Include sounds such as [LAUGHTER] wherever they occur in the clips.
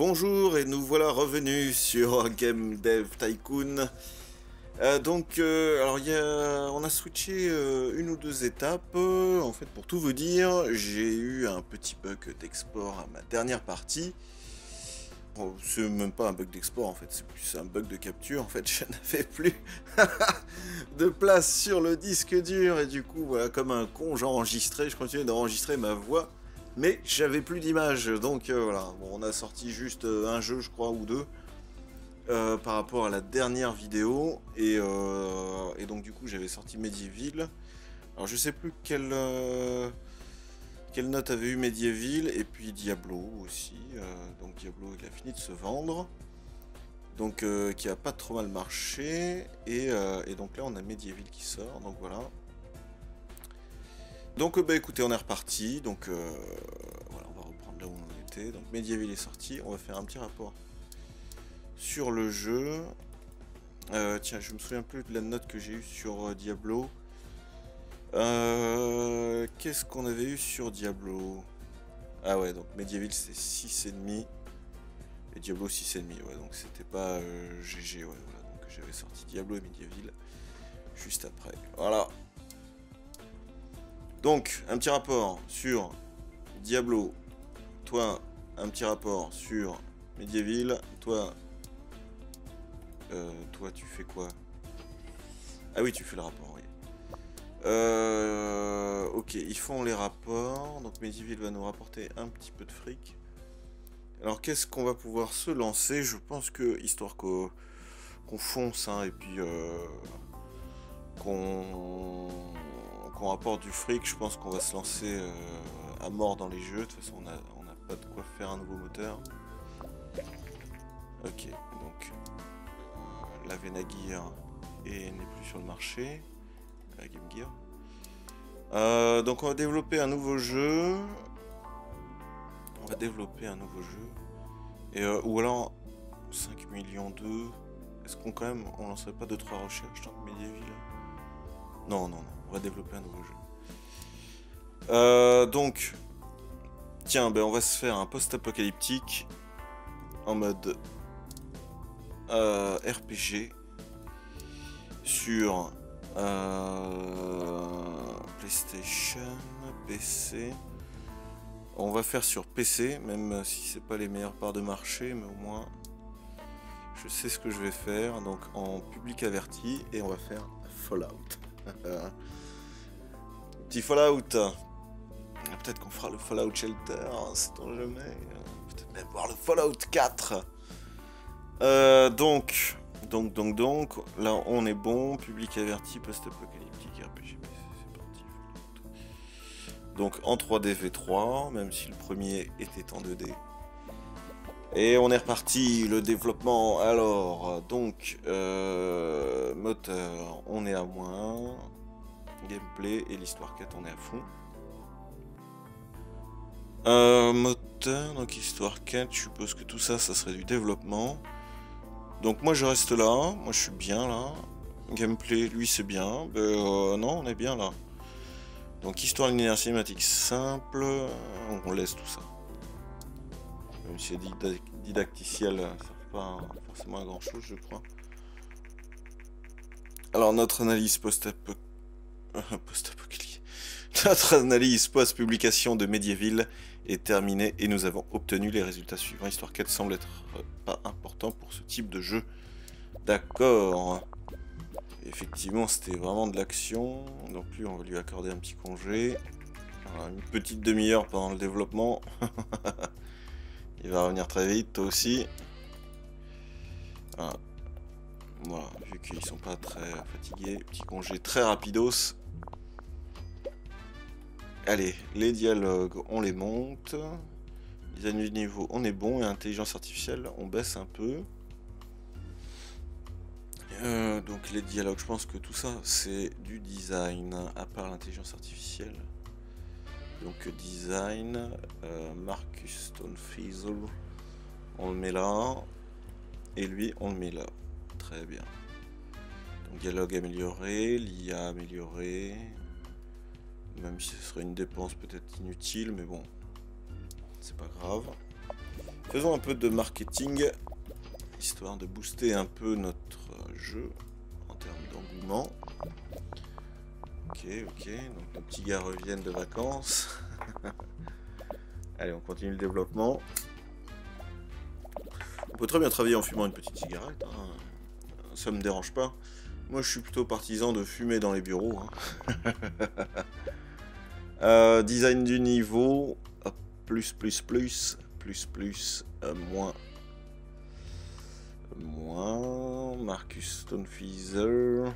bonjour et nous voilà revenus sur [LAUGHS] Game Dev Tycoon. Euh, donc, euh, alors on a switché euh, une ou deux étapes. en fait, pour tout vous dire, j'ai eu un petit bug d'export à ma dernière partie. Bon, c'est même pas un bug d'export en fait, c'est plus un bug de capture. En fait, [LAUGHS] je n'avais plus [LAUGHS] de place sur le disque dur et du coup, comme un con, j'enregistrais, je continuais d'enregistrer ma voix mais j'avais plus d'image, donc euh, voilà. On a sorti juste euh, un jeu, je crois, ou deux, euh, par rapport à la dernière vidéo, et, donc du coup j'avais sorti Medieval. Alors je sais plus quelle, quelle note avait eu Medieval, et puis Diablo aussi. donc Diablo il a fini de se vendre, donc qui a pas trop mal marché, et, et donc là on a Medieval qui sort, donc voilà. Donc bah écoutez, on est reparti. Donc euh, voilà, on va reprendre là où on était. Donc Medieval est sorti. On va faire un petit rapport sur le jeu. Euh, tiens, je me souviens plus de la note que j'ai eue sur euh, Diablo. Qu'est-ce qu'on avait eu sur Diablo? Ah ouais, donc Medieval c'est 6,5. Et Diablo 6,5. Ouais, donc c'était pas GG. Ouais, voilà. Donc j'avais sorti Diablo et Medieval juste après. Voilà. Donc, un petit rapport sur Diablo. Toi, un petit rapport sur Medieval. Toi, euh, toi, tu fais quoi? Ah oui, tu fais le rapport, oui. Euh, ok, ils font les rapports. Donc Medieval va nous rapporter un petit peu de fric. Alors qu'est-ce qu'on va pouvoir se lancer? Je pense que, histoire qu'on fonce, hein, et puis euh, qu'on qu'on rapporte du fric, je pense qu'on va se lancer euh, à mort dans les jeux. De toute façon, on n'a pas de quoi faire un nouveau moteur. Ok, donc euh, la Vena Gear n'est plus sur le marché. La Game Gear. Euh, donc on va développer un nouveau jeu. On va développer un nouveau jeu. Et ou alors 5 millions 2. Est-ce qu'on quand même on lancerait pas 2-3 recherches dans Medieval? Non, non, non va développer un nouveau jeu. Euh, donc, tiens, ben on va se faire un post-apocalyptique en mode euh, RPG sur euh, PlayStation, PC. On va faire sur PC, même si c'est pas les meilleures parts de marché, mais au moins je sais ce que je vais faire. Donc en public averti et on va faire Fallout. [LAUGHS] Petit Fallout. Peut-être qu'on fera le Fallout Shelter, c'est ton jamais. Peut-être même voir le Fallout 4. Euh, donc, donc, donc, donc, là on est bon. Public averti, post-apocalyptique, RPG, c'est parti. Donc en 3D V3, même si le premier était en 2D. Et on est reparti, le développement. Alors, donc, euh, moteur, on est à moins gameplay et l'histoire 4 on est à fond. Euh, moteur, donc histoire 4, je suppose que tout ça, ça serait du développement. Donc moi je reste là, moi je suis bien là. Gameplay, lui c'est bien. Euh, non, on est bien là. Donc histoire linéaire cinématique simple, on laisse tout ça. Même si didacticiel, ça sert pas forcément à grand chose je crois. Alors notre analyse post-apocalyptique [LAUGHS] Post-apocalypse. Notre analyse post-publication de Medieval est terminée et nous avons obtenu les résultats suivants. Histoire 4 semble être pas important pour ce type de jeu. D'accord. Effectivement, c'était vraiment de l'action. Donc lui, on va lui accorder un petit congé. une petite demi-heure pendant le développement. [LAUGHS] Il va revenir très vite, toi aussi. Voilà, vu qu'ils sont pas très fatigués, petit congé très rapidos. Allez, les dialogues, on les monte. Design du niveau, on est bon. Et intelligence artificielle, on baisse un peu. Euh, donc les dialogues, je pense que tout ça, c'est du design, à part l'intelligence artificielle. Donc design, euh, Marcus Stonefizzle, on le met là. Et lui, on le met là. Très bien. Donc dialogue amélioré, l'IA amélioré. Même si ce serait une dépense peut-être inutile, mais bon, c'est pas grave. Faisons un peu de marketing, histoire de booster un peu notre jeu en termes d'engouement. Ok, ok, donc nos petits gars reviennent de vacances. [LAUGHS] Allez, on continue le développement. On peut très bien travailler en fumant une petite cigarette, hein. ça me dérange pas. Moi, je suis plutôt partisan de fumer dans les bureaux. Hein. [LAUGHS] Euh, design du niveau, plus, plus, plus, plus, plus, euh, moins, moins, Marcus Stonefeather.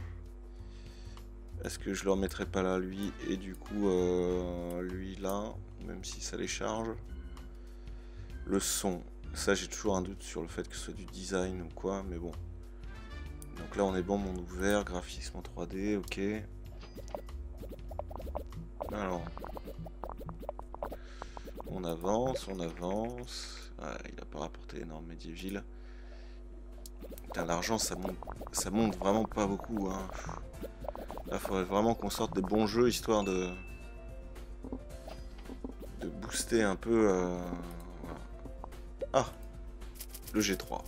Est-ce que je le remettrai pas là, lui, et du coup, euh, lui là, même si ça les charge Le son, ça j'ai toujours un doute sur le fait que ce soit du design ou quoi, mais bon. Donc là on est bon, monde ouvert, graphisme en 3D, ok. Alors. On avance, on avance. il a pas rapporté énorme Medieval. Putain, l'argent ça monte, ça monte vraiment pas beaucoup. Hein. Là, faudrait vraiment qu'on sorte des bons jeux histoire de de booster un peu. Euh, ah, le G3.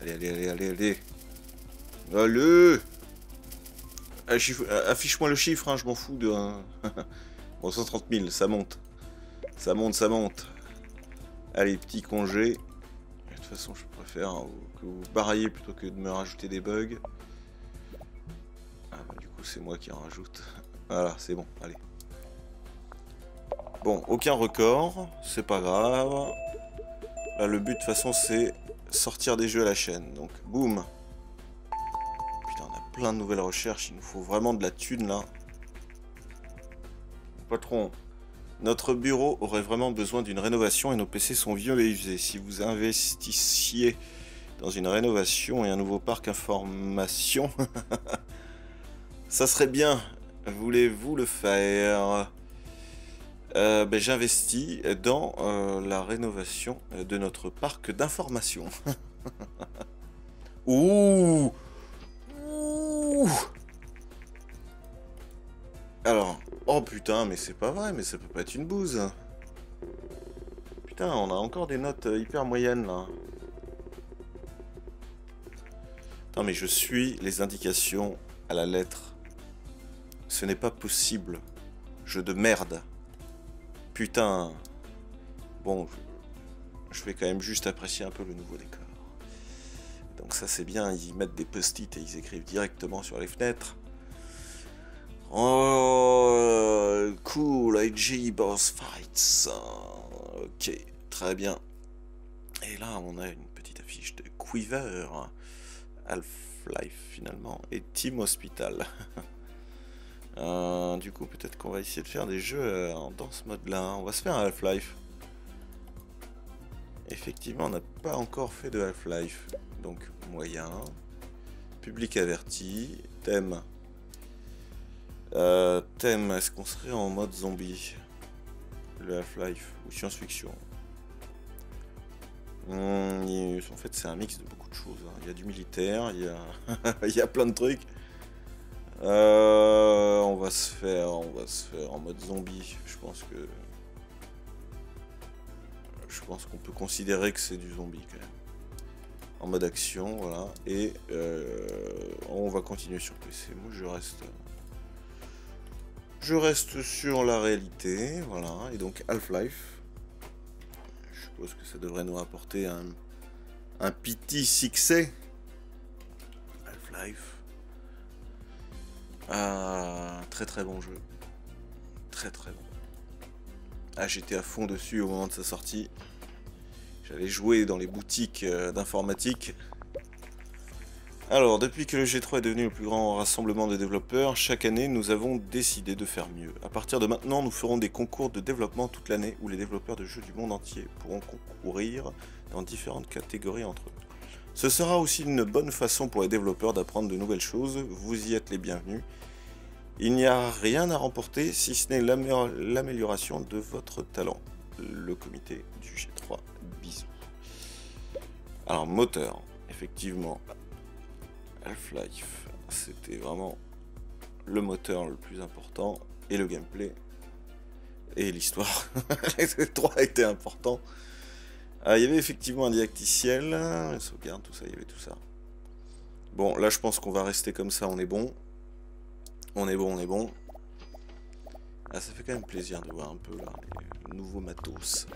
Allez, allez, allez, allez, allez. Allez Affiche-moi le chiffre, hein, je m'en fous de... [LAUGHS] bon, 130 000, ça monte. Ça monte, ça monte. Allez, petit congé. De toute façon, je préfère que vous barriez plutôt que de me rajouter des bugs. Ah, bah, du coup, c'est moi qui en rajoute. Voilà, c'est bon, allez. Bon, aucun record, c'est pas grave. Là, le but, de toute façon, c'est sortir des jeux à la chaîne. Donc, boum. Plein de nouvelles recherches. Il nous faut vraiment de la thune, là. Patron, notre bureau aurait vraiment besoin d'une rénovation et nos PC sont vieux et usés. Si vous investissiez dans une rénovation et un nouveau parc information, [LAUGHS] ça serait bien. Voulez-vous le faire? Euh, ben, J'investis dans euh, la rénovation de notre parc d'information. [LAUGHS] Ouh Alors, oh putain, mais c'est pas vrai, mais ça peut pas être une bouse. Putain, on a encore des notes euh, hyper moyennes là. Non mais je suis les indications à la lettre. Ce n'est pas possible. Jeu de merde. Putain. Bon, je vais quand même juste apprécier un peu le nouveau décor. Donc ça c'est bien, ils mettent des post-it et ils écrivent directement sur les fenêtres. Oh, cool, IG Boss Fights. Ok, très bien. Et là on a une petite affiche de Quiver, Half-Life finalement, et Team Hospital. [LAUGHS] Euh, du coup, peut-être qu'on va essayer de faire des jeux euh, dans ce mode-là. On va se faire un Half-Life. Effectivement, on n'a pas encore fait de Half-Life. Donc, moyen. Public averti. Thème. Euh, thème, est-ce qu'on serait en mode zombie Le Half-Life ou science-fiction? Hmm, En fait, c'est un mix de beaucoup de choses. Hein. Il y a du militaire, il y a, [LAUGHS] plein de trucs. Euh, on va faire, on va se faire en mode zombie. Je pense que, je pense qu'on peut considérer que c'est du zombie quand même. En mode action, voilà. Et euh, on va continuer sur PC. Moi, je reste, je reste sur la réalité, voilà. Et donc Half-Life. Je suppose que ça devrait nous apporter un, un petit succès. Half-Life. Ah, très très bon jeu. Très très bon. Ah, j'étais à fond dessus au moment de sa sortie. J'allais jouer dans les boutiques euh, d'informatique. Alors, depuis que le G3 est devenu le plus grand rassemblement de développeurs, chaque année, nous avons décidé de faire mieux. À partir de maintenant, nous ferons des concours de développement toute l'année où les développeurs de jeux du monde entier pourront concourir dans différentes catégories entre eux. Ce sera aussi une bonne façon pour les développeurs d'apprendre de nouvelles choses, vous y êtes les bienvenus. Il n'y a rien à remporter si ce n'est l'amélioration de votre talent. Le comité du G3, bisous. Alors moteur, effectivement, Half-Life, c'était vraiment le moteur le plus important et le gameplay. Et l'histoire. [LAUGHS] les trois étaient importants. Ah, il y avait effectivement un didacticiel, sauvegarde, tout ça, il y avait tout ça. Bon, là je pense qu'on va rester comme ça, on est bon. On est bon, on est bon. Ah, ça fait quand même plaisir de voir un peu là, les nouveaux matos.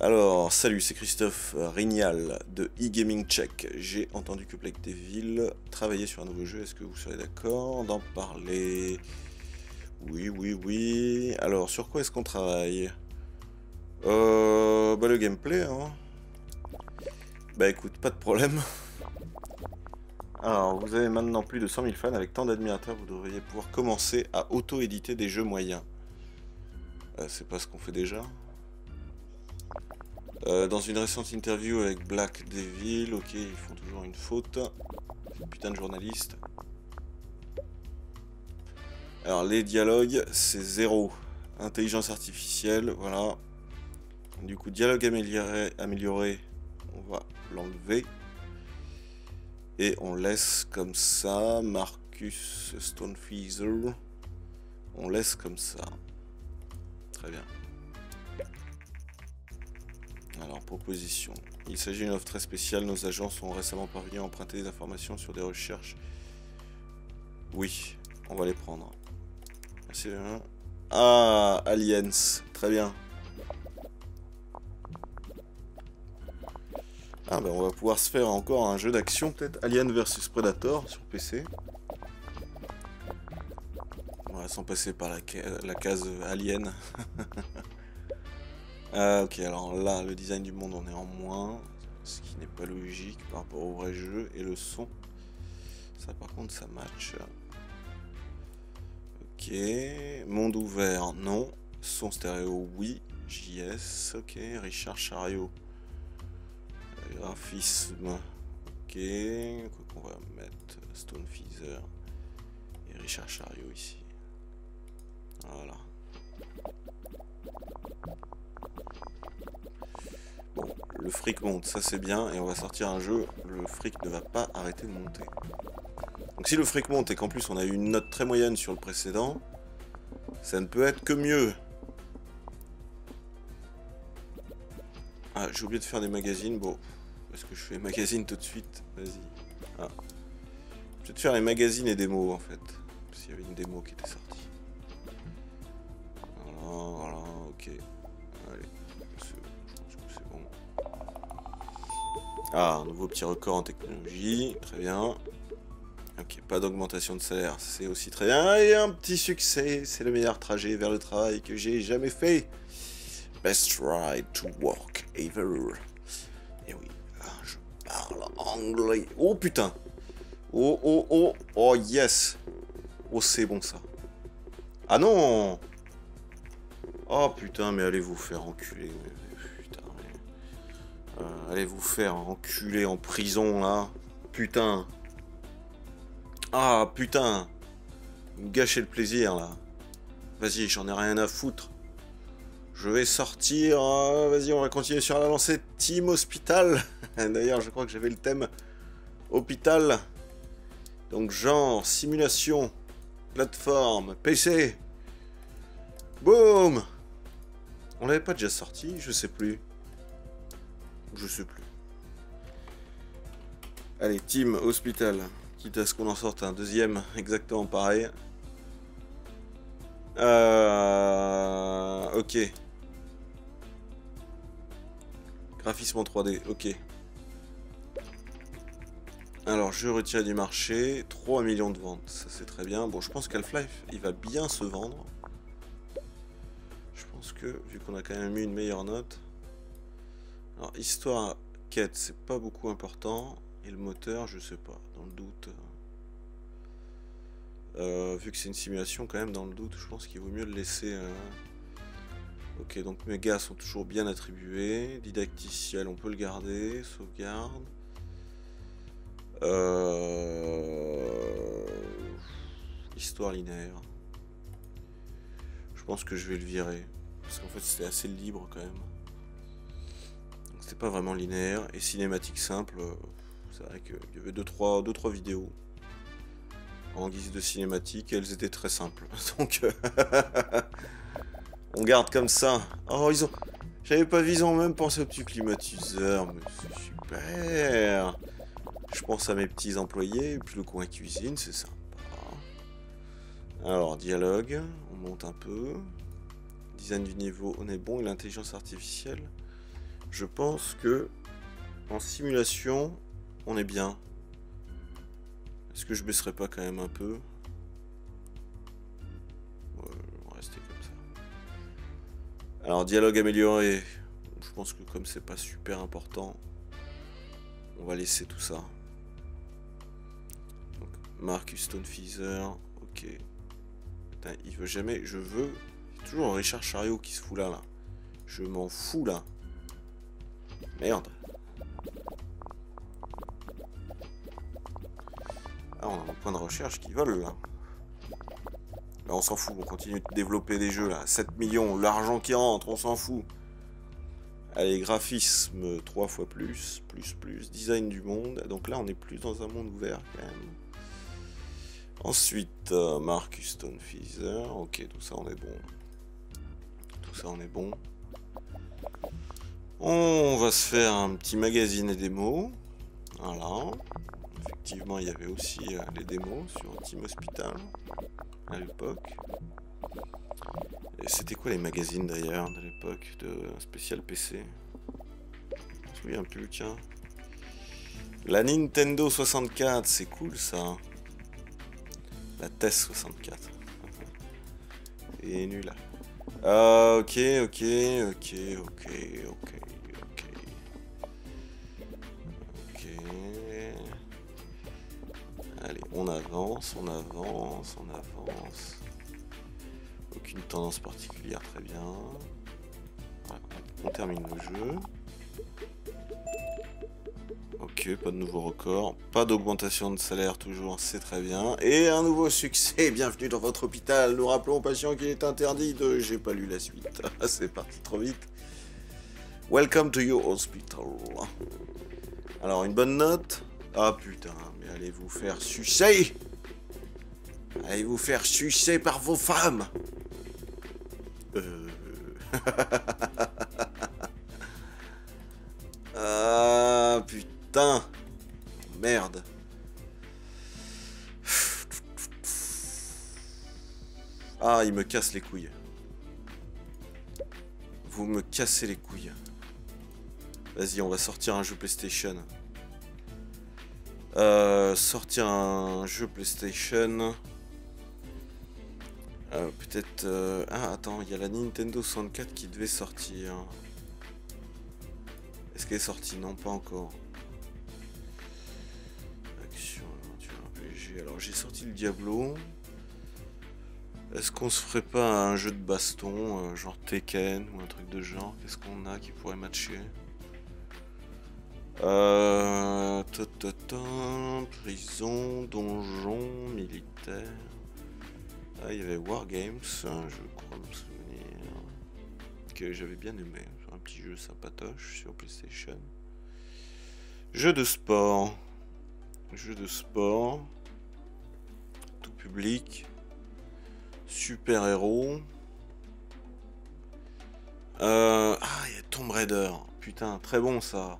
Alors, salut, c'est Christophe Rignal de e-gaming check. J'ai entendu que Plague Devil travaillait sur un nouveau jeu. Est-ce que vous serez d'accord d'en parler? Oui, oui, oui. Alors, sur quoi est-ce qu'on travaille? Euh... Bah, le gameplay, hein. Bah, écoute, pas de problème. Alors, vous avez maintenant plus de 100 000 fans. Avec tant d'admirateurs, vous devriez pouvoir commencer à auto-éditer des jeux moyens. Euh, c'est pas ce qu'on fait déjà euh, dans une récente interview avec Black Devil, ok, ils font toujours une faute. Putain de journaliste. Alors, les dialogues, c'est zéro. Intelligence artificielle, voilà. Du coup, dialogue amélioré, amélioré on va l'enlever. Et on laisse comme ça. Marcus Stonefeather. On laisse comme ça. Très bien. Alors, proposition. Il s'agit d'une offre très spéciale. Nos agents sont récemment parvenus à emprunter des informations sur des recherches. Oui, on va les prendre. Merci. Ah, Aliens. Très bien. Ah ben on va pouvoir se faire encore un jeu d'action, peut-être Alien vs Predator sur PC. On va s'en passer par la, la case Alien. [LAUGHS] Euh, ok, alors là, le design du monde en est en moins, ce qui n'est pas logique par rapport au vrai jeu. Et le son, ça par contre, ça match. Ok, monde ouvert, non. Son stéréo, oui. JS, ok. Richard Chariot. Graphisme, ok. Quoi qu'on va mettre Stone Feather et Richard Chariot ici. Voilà. Le fric monte, ça c'est bien, et on va sortir un jeu, le fric ne va pas arrêter de monter. Donc si le fric monte et qu'en plus on a eu une note très moyenne sur le précédent, ça ne peut être que mieux. Ah, j'ai oublié de faire des magazines, bon, est-ce que je fais magazines tout de suite? Vas-y. Ah. Je vais te faire les magazines et démos en fait, qu'il y avait une démo qui était sortie. Ah, nouveau petit record en technologie, très bien. Ok, pas d'augmentation de salaire, c'est aussi très bien. Et un petit succès, c'est le meilleur trajet vers le travail que j'ai jamais fait. Best ride to work ever. Et oui, je parle anglais. Oh putain Oh, oh, oh, oh yes Oh, c'est bon ça. Ah non Oh putain, mais allez vous faire enculer. Euh, allez vous faire enculer en prison là. Putain. Ah putain. Gâcher le plaisir là. Vas-y, j'en ai rien à foutre. Je vais sortir. Euh, vas-y, on va continuer sur la lancée Team Hospital. [LAUGHS] D'ailleurs, je crois que j'avais le thème hôpital. Donc genre, simulation, plateforme, PC. Boum On l'avait pas déjà sorti Je sais plus. Je sais plus. Allez, Team Hospital. Quitte à ce qu'on en sorte un deuxième exactement pareil. Euh... Ok. Graphisme en 3D, ok. Alors, je retire du marché. 3 millions de ventes, ça c'est très bien. Bon, je pense qu'Half-Life, il va bien se vendre. Je pense que, vu qu'on a quand même eu une meilleure note... Alors, histoire, quête, c'est pas beaucoup important. Et le moteur, je sais pas, dans le doute. Euh, vu que c'est une simulation, quand même, dans le doute, je pense qu'il vaut mieux le laisser. Euh. Ok, donc mes gars sont toujours bien attribués. Didacticiel, on peut le garder. Sauvegarde. Euh... Histoire linéaire. Je pense que je vais le virer. Parce qu'en fait, c'était assez libre quand même. C'était pas vraiment linéaire. Et cinématique simple, euh, c'est vrai qu'il y avait 2-3 deux, trois, vidéos. en guise de cinématique elles étaient très simples. [LAUGHS] Donc [LAUGHS] on garde comme ça. Oh ils ont... J'avais pas vu, ils ont même pensé au petit climatiseur, mais c'est super. Je pense à mes petits employés, puis le coin cuisine, c'est sympa. Alors, dialogue, on monte un peu. Design du niveau, on est bon. Et l'intelligence artificielle, je pense que en simulation, on est bien. Est-ce que je baisserai pas quand même un peu? On va rester comme ça. Alors, dialogue amélioré. Je pense que comme c'est pas super important, on va laisser tout ça. Marcus Stonefizer, ok. Putain, il veut jamais, je veux. toujours Richard Chariot qui se fout là, là. Je m'en fous là. Merde. Ah, on a un point de recherche qui vole là. Là, on s'en fout, on continue de développer des jeux là. 7 millions, l'argent qui rentre, on s'en fout. Allez, graphisme 3 fois plus, plus, plus, design du monde. Donc là, on est plus dans un monde ouvert quand même. Ensuite, euh, Marcus Stonefizer. Ok, tout ça, on est bon. Tout ça, on est bon. On va se faire un petit magazine et démos. Voilà. Effectivement, il y avait aussi euh, les démos sur Team Hospital à l'époque. Et c'était quoi les magazines d'ailleurs de l'époque de spécial PC Je me souviens plus. La Nintendo 64, c'est cool ça. La TES 64. Et nul. Ah, ok, ok, ok, ok, ok. Allez, on avance, on avance, on avance. Aucune tendance particulière, très bien. on termine le jeu. Ok, pas de nouveau record. Pas d'augmentation de salaire toujours, c'est très bien. Et un nouveau succès, [LAUGHS] bienvenue dans votre hôpital. Nous rappelons aux patients qu'il est interdit de... J'ai pas lu la suite. [LAUGHS] c'est parti trop vite. Welcome to your hospital. Alors, une bonne note? Ah putain, allez vous faire sucer? Allez vous faire sucer par vos femmes? Euh... [LAUGHS] ah putain Merde Ah, il me casse les couilles. Vous me cassez les couilles. Vas-y, on va sortir un jeu PlayStation. Euh, sortir un jeu PlayStation. Euh, peut-être... Euh, ah, attends, il y a la Nintendo 64 qui devait sortir. Est-ce qu'elle est sortie? Non, pas encore. Action, aventure, Alors, j'ai sorti le Diablo. Est-ce qu'on se ferait pas un jeu de baston, genre Tekken ou un truc de genre? Qu'est-ce qu'on a qui pourrait matcher? Euh, prison, donjon, militaire. Ah, il y avait Wargames, hein, je crois me souvenir. Que j'avais bien aimé. Un petit jeu sympatoche sur PlayStation. Jeu de sport. Jeu de sport. Tout public. Super héros. Euh, ah, il y a Tomb Raider. Putain, très bon ça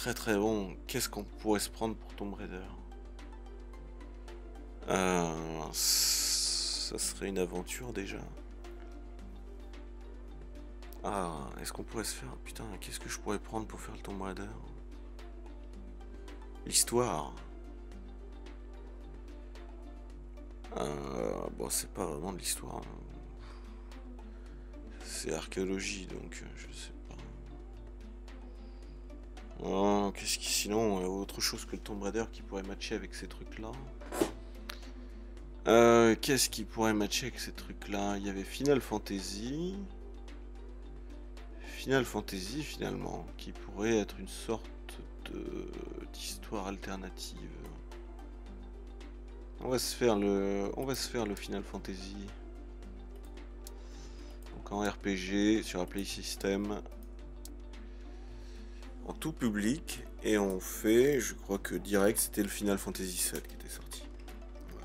très très bon. Qu'est-ce qu'on pourrait se prendre pour Tomb Raider? Euh, Ça serait une aventure déjà. Ah, est-ce qu'on pourrait se faire... Putain, qu'est-ce que je pourrais prendre pour faire le Tomb Raider? L'histoire. Euh, bon, c'est pas vraiment de l'histoire. C'est archéologie, donc je sais Oh, qu'est-ce qui sinon autre chose que le Tomb Raider qui pourrait matcher avec ces trucs là euh, Qu'est-ce qui pourrait matcher avec ces trucs là Il y avait Final Fantasy. Final Fantasy finalement, qui pourrait être une sorte d'histoire alternative. On va se faire le, on va se faire le Final Fantasy. Donc en RPG sur la Play System tout public et on fait, je crois que direct c'était le Final Fantasy VII qui était sorti.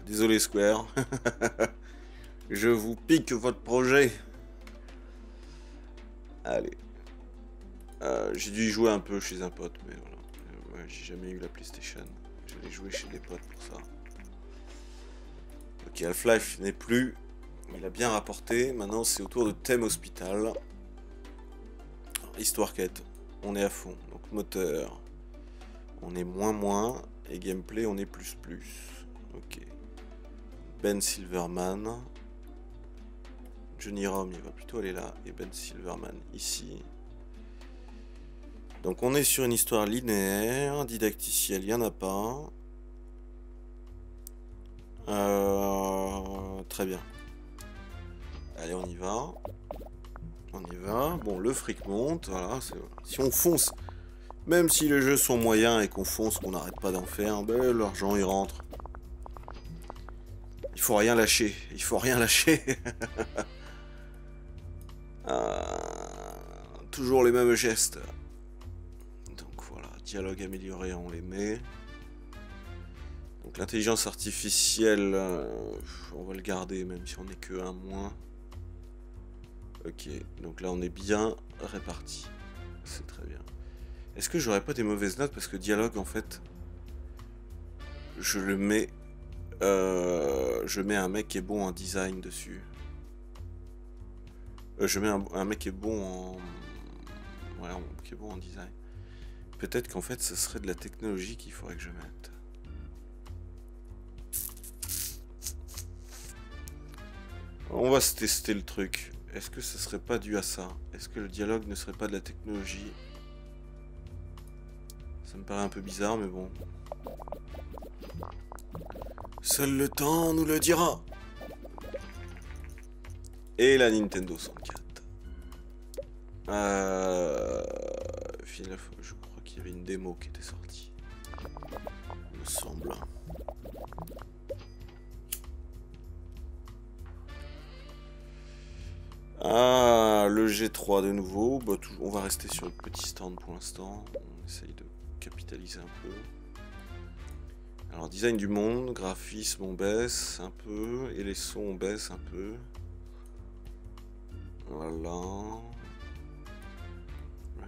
désolé Square. [LAUGHS] Je vous pique votre projet. Allez. Euh, j'ai dû y jouer un peu chez un pote, mais voilà. Euh, j'ai jamais eu la PlayStation. J'allais jouer chez des potes pour ça. Ok, Half-Life n'est plus. Il a bien rapporté. Maintenant, c'est au tour de Thème Hospital. Histoire quête. On est à fond. Donc, moteur. On est moins moins. Et gameplay, on est plus plus. Ok. Ben Silverman. Johnny Rom, il va plutôt aller là. Et Ben Silverman ici. Donc on est sur une histoire linéaire, didacticielle, il n'y en a pas. Euh, très bien. Allez, on y va. On y va. Bon, le fric monte, voilà. Si on fonce, même si les jeux sont moyens et qu'on fonce, qu'on n'arrête pas d'en faire, ben, l'argent il rentre. Il faut rien lâcher. Il faut rien lâcher. [LAUGHS] Euh, toujours les mêmes gestes. Donc voilà, dialogue amélioré, on les met. Donc l'intelligence artificielle, euh, on va le garder même si on n'est que un moins. Ok, donc là on est bien réparti. C'est très bien. Est-ce que j'aurais pas des mauvaises notes? Parce que dialogue en fait, je le mets, euh, je mets un mec qui est bon en design dessus. Euh, je mets un, mec qui est bon en, ouais, qui est bon en design. Peut-être qu'en fait, ce serait de la technologie qu'il faudrait que je mette. On va se tester le truc. Est-ce que ce serait pas dû à ça? Est-ce que le dialogue ne serait pas de la technologie? Ça me paraît un peu bizarre, mais bon. Seul le temps nous le dira. Et la Nintendo 64. Euh... Je crois qu'il y avait une démo qui était sortie. Il me semble. Ah, le G3 de nouveau. Bah, on va rester sur le petit stand pour l'instant. On essaye de capitaliser un peu. Alors, design du monde, graphisme, on baisse un peu. Et les sons, on baisse un peu. Voilà.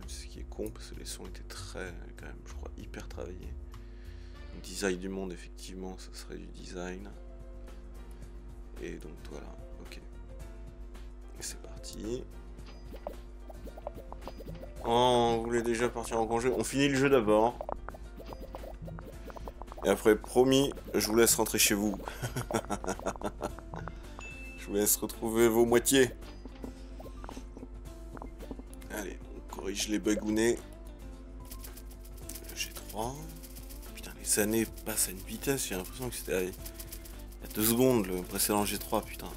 Ce qui est con, parce que les sons étaient très, quand même, je crois, hyper travaillés. design du monde, effectivement, ça serait du design. Et donc voilà, c'est parti. Oh, on voulait déjà partir en congé. On finit le jeu d'abord. Et après, promis, je vous laisse rentrer chez vous. [LAUGHS] je vous laisse retrouver vos moitiés. je l'ai bagouné. G3. Putain, les années passent à une vitesse, j'ai l'impression que c'était a deux secondes le précédent G3, putain.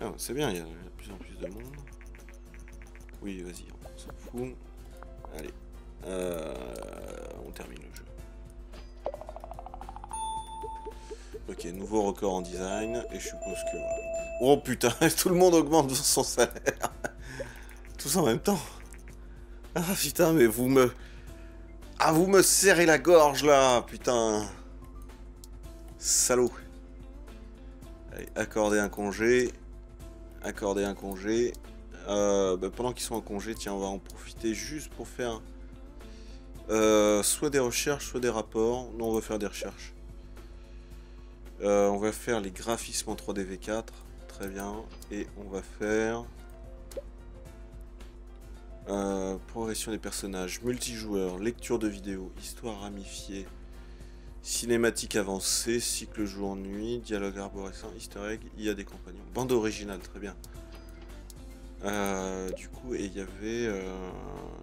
Ah, c'est bien, il y a de plus en plus de monde. Oui, vas-y, on s'en fout. Allez, euh, on termine le jeu. Ok, nouveau record en design, et je suppose que... Oh putain, [LAUGHS] tout le monde augmente [LAUGHS] son salaire tous en même temps. Ah putain, mais vous me... Ah, vous me serrez la gorge là, putain. Salaud. Allez, accorder un congé. Accorder un congé. Euh, bah, pendant qu'ils sont en congé, tiens, on va en profiter juste pour faire euh, soit des recherches, soit des rapports. Non, on va faire des recherches. Euh, on va faire les graphismes en 3D V4. Très bien. Et on va faire... Progression des personnages, multijoueur, lecture de vidéos, histoire ramifiée, cinématique avancée, cycle jour-nuit, dialogue arborescent, easter egg, il y a des compagnons. Bande originale, très bien. Euh, du coup, et il y avait... Euh,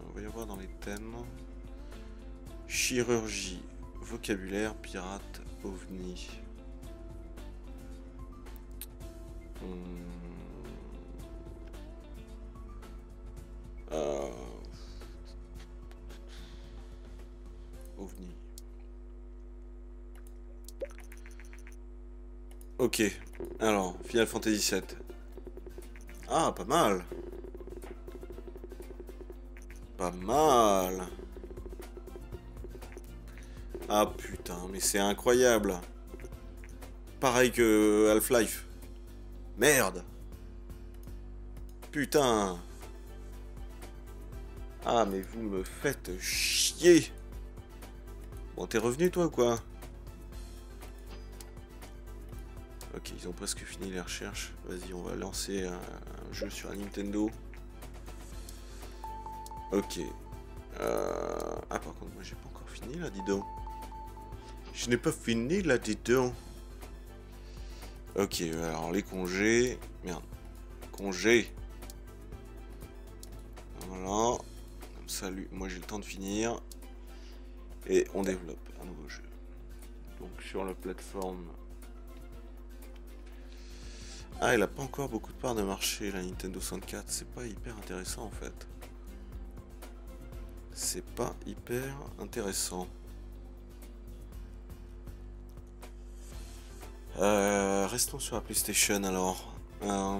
on va y avoir dans les thèmes... Chirurgie, vocabulaire, pirate, ovni. Hmm. Euh... OVNI. Ok. Alors, Final Fantasy VII. Ah, pas mal. Pas mal. Ah putain, mais c'est incroyable. pareil que Half-Life. Merde. Putain. Ah, mais vous me faites chier. Bon, t'es revenu toi ou quoi? Presque fini les recherches. Vas-y, on va lancer un, jeu sur la Nintendo. Ok. Euh, ah, par contre, moi j'ai pas encore fini là, dis donc. Je n'ai pas fini là, dis donc. Ok, alors les congés. Merde. Congés. Voilà. Comme ça, lui, moi j'ai le temps de finir. Et on développe un nouveau jeu. Donc sur la plateforme ah, il a pas encore beaucoup de parts de marché, la Nintendo 64. C'est pas hyper intéressant en fait. C'est pas hyper intéressant. Euh, restons sur la PlayStation alors. Euh,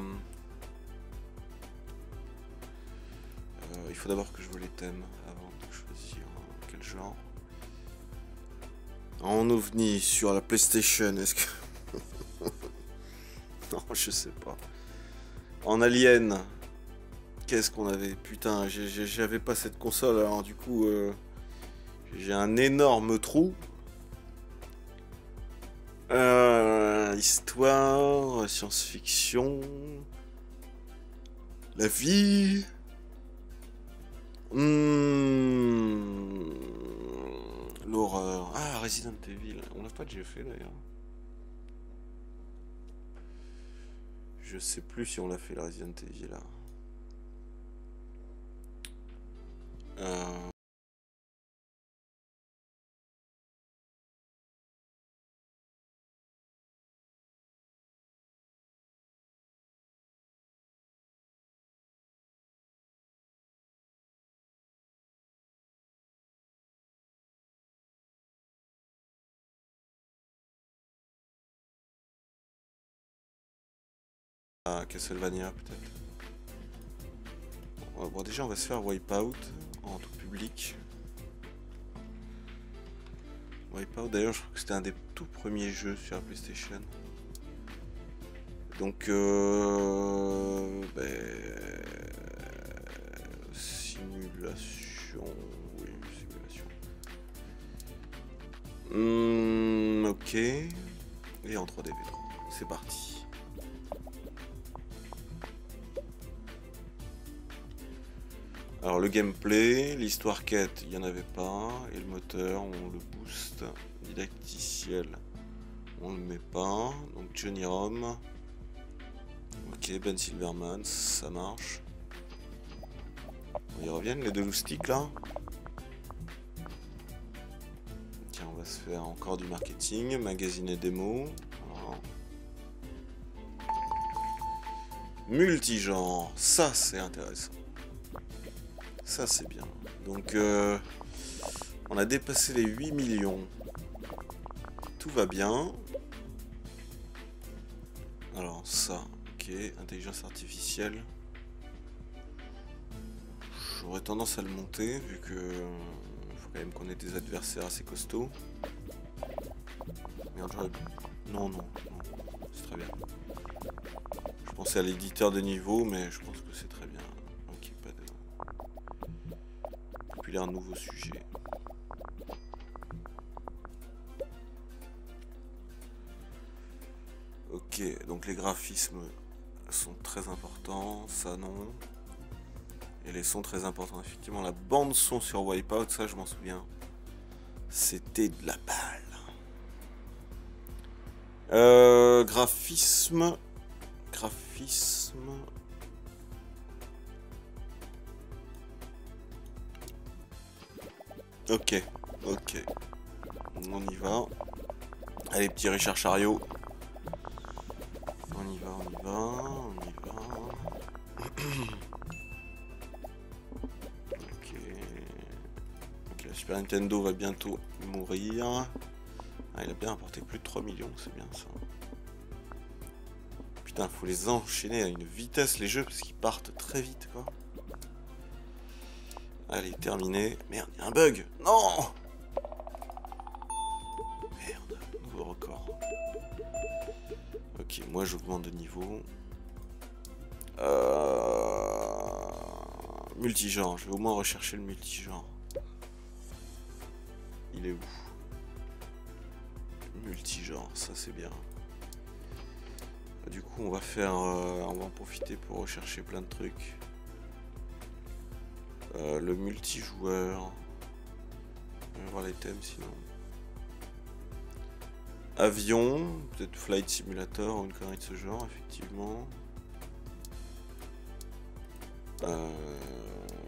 euh, il faut d'abord que je vois les thèmes avant de choisir quel genre. En ovni sur la PlayStation, est-ce que [LAUGHS] non, je sais pas. En Alien, qu'est-ce qu'on avait? Putain, j'avais pas cette console, alors du coup, euh, j'ai un énorme trou. Euh, histoire, science-fiction, la vie. Hmm, l'horreur. Ah, Resident Evil. On l'a pas déjà fait d'ailleurs. Je sais plus si on l'a fait la Resident Evil là. Castlevania peut-être. Bon, déjà on va se faire Wipeout en tout public. Wipeout d'ailleurs je crois que c'était un des tout premiers jeux sur la PlayStation. Donc euh, ben, simulation. Oui, simulation. Hmm, ok. Et en 3D V3. C'est parti. Alors le gameplay, l'histoire quête, il n'y en avait pas. Et le moteur, on le booste. Didacticiel, on le met pas. Donc Johnny Rom. Ok, Ben Silverman, ça marche. Y reviennent les deux loustiques là. Tiens, on va se faire encore du marketing, magazine et démo. Multigenre, ça c'est intéressant. Ça, c'est bien. Donc, euh, on a dépassé les 8 millions. Tout va bien. Alors, ça, ok. Intelligence artificielle. J'aurais tendance à le monter, vu que... Il faut quand même qu'on ait des adversaires assez costauds. Merde, j'aurais... Non, non, non. C'est très bien. Je pensais à l'éditeur de niveau, mais je pense que c'est un nouveau sujet. Ok, donc les graphismes sont très importants, ça non. Et les sons très importants. Effectivement, la bande son sur Wipeout, ça je m'en souviens. C'était de la balle. Euh, graphisme. Graphisme. Ok, ok. On y va. Allez, petit Richard Chariot. On y va, on y va, on y va. [CLEARS THROAT] ok. Ok, la Super Nintendo va bientôt mourir. Ah, il a bien apporté plus de 3 millions, c'est bien ça. Putain, faut les enchaîner à une vitesse les jeux parce qu'ils partent très vite quoi. Allez, terminé. Merde, il y a un bug. Non Merde, nouveau record. Ok, moi j'augmente de niveau. Euh... Multigenre, je vais au moins rechercher le multigenre. Il est où? Multigenre, ça c'est bien. Du coup, on va faire, euh, on va en profiter pour rechercher plein de trucs. Euh, le multijoueur. Voir les thèmes sinon. Avion, peut-être Flight Simulator ou une connerie de ce genre, effectivement. Euh,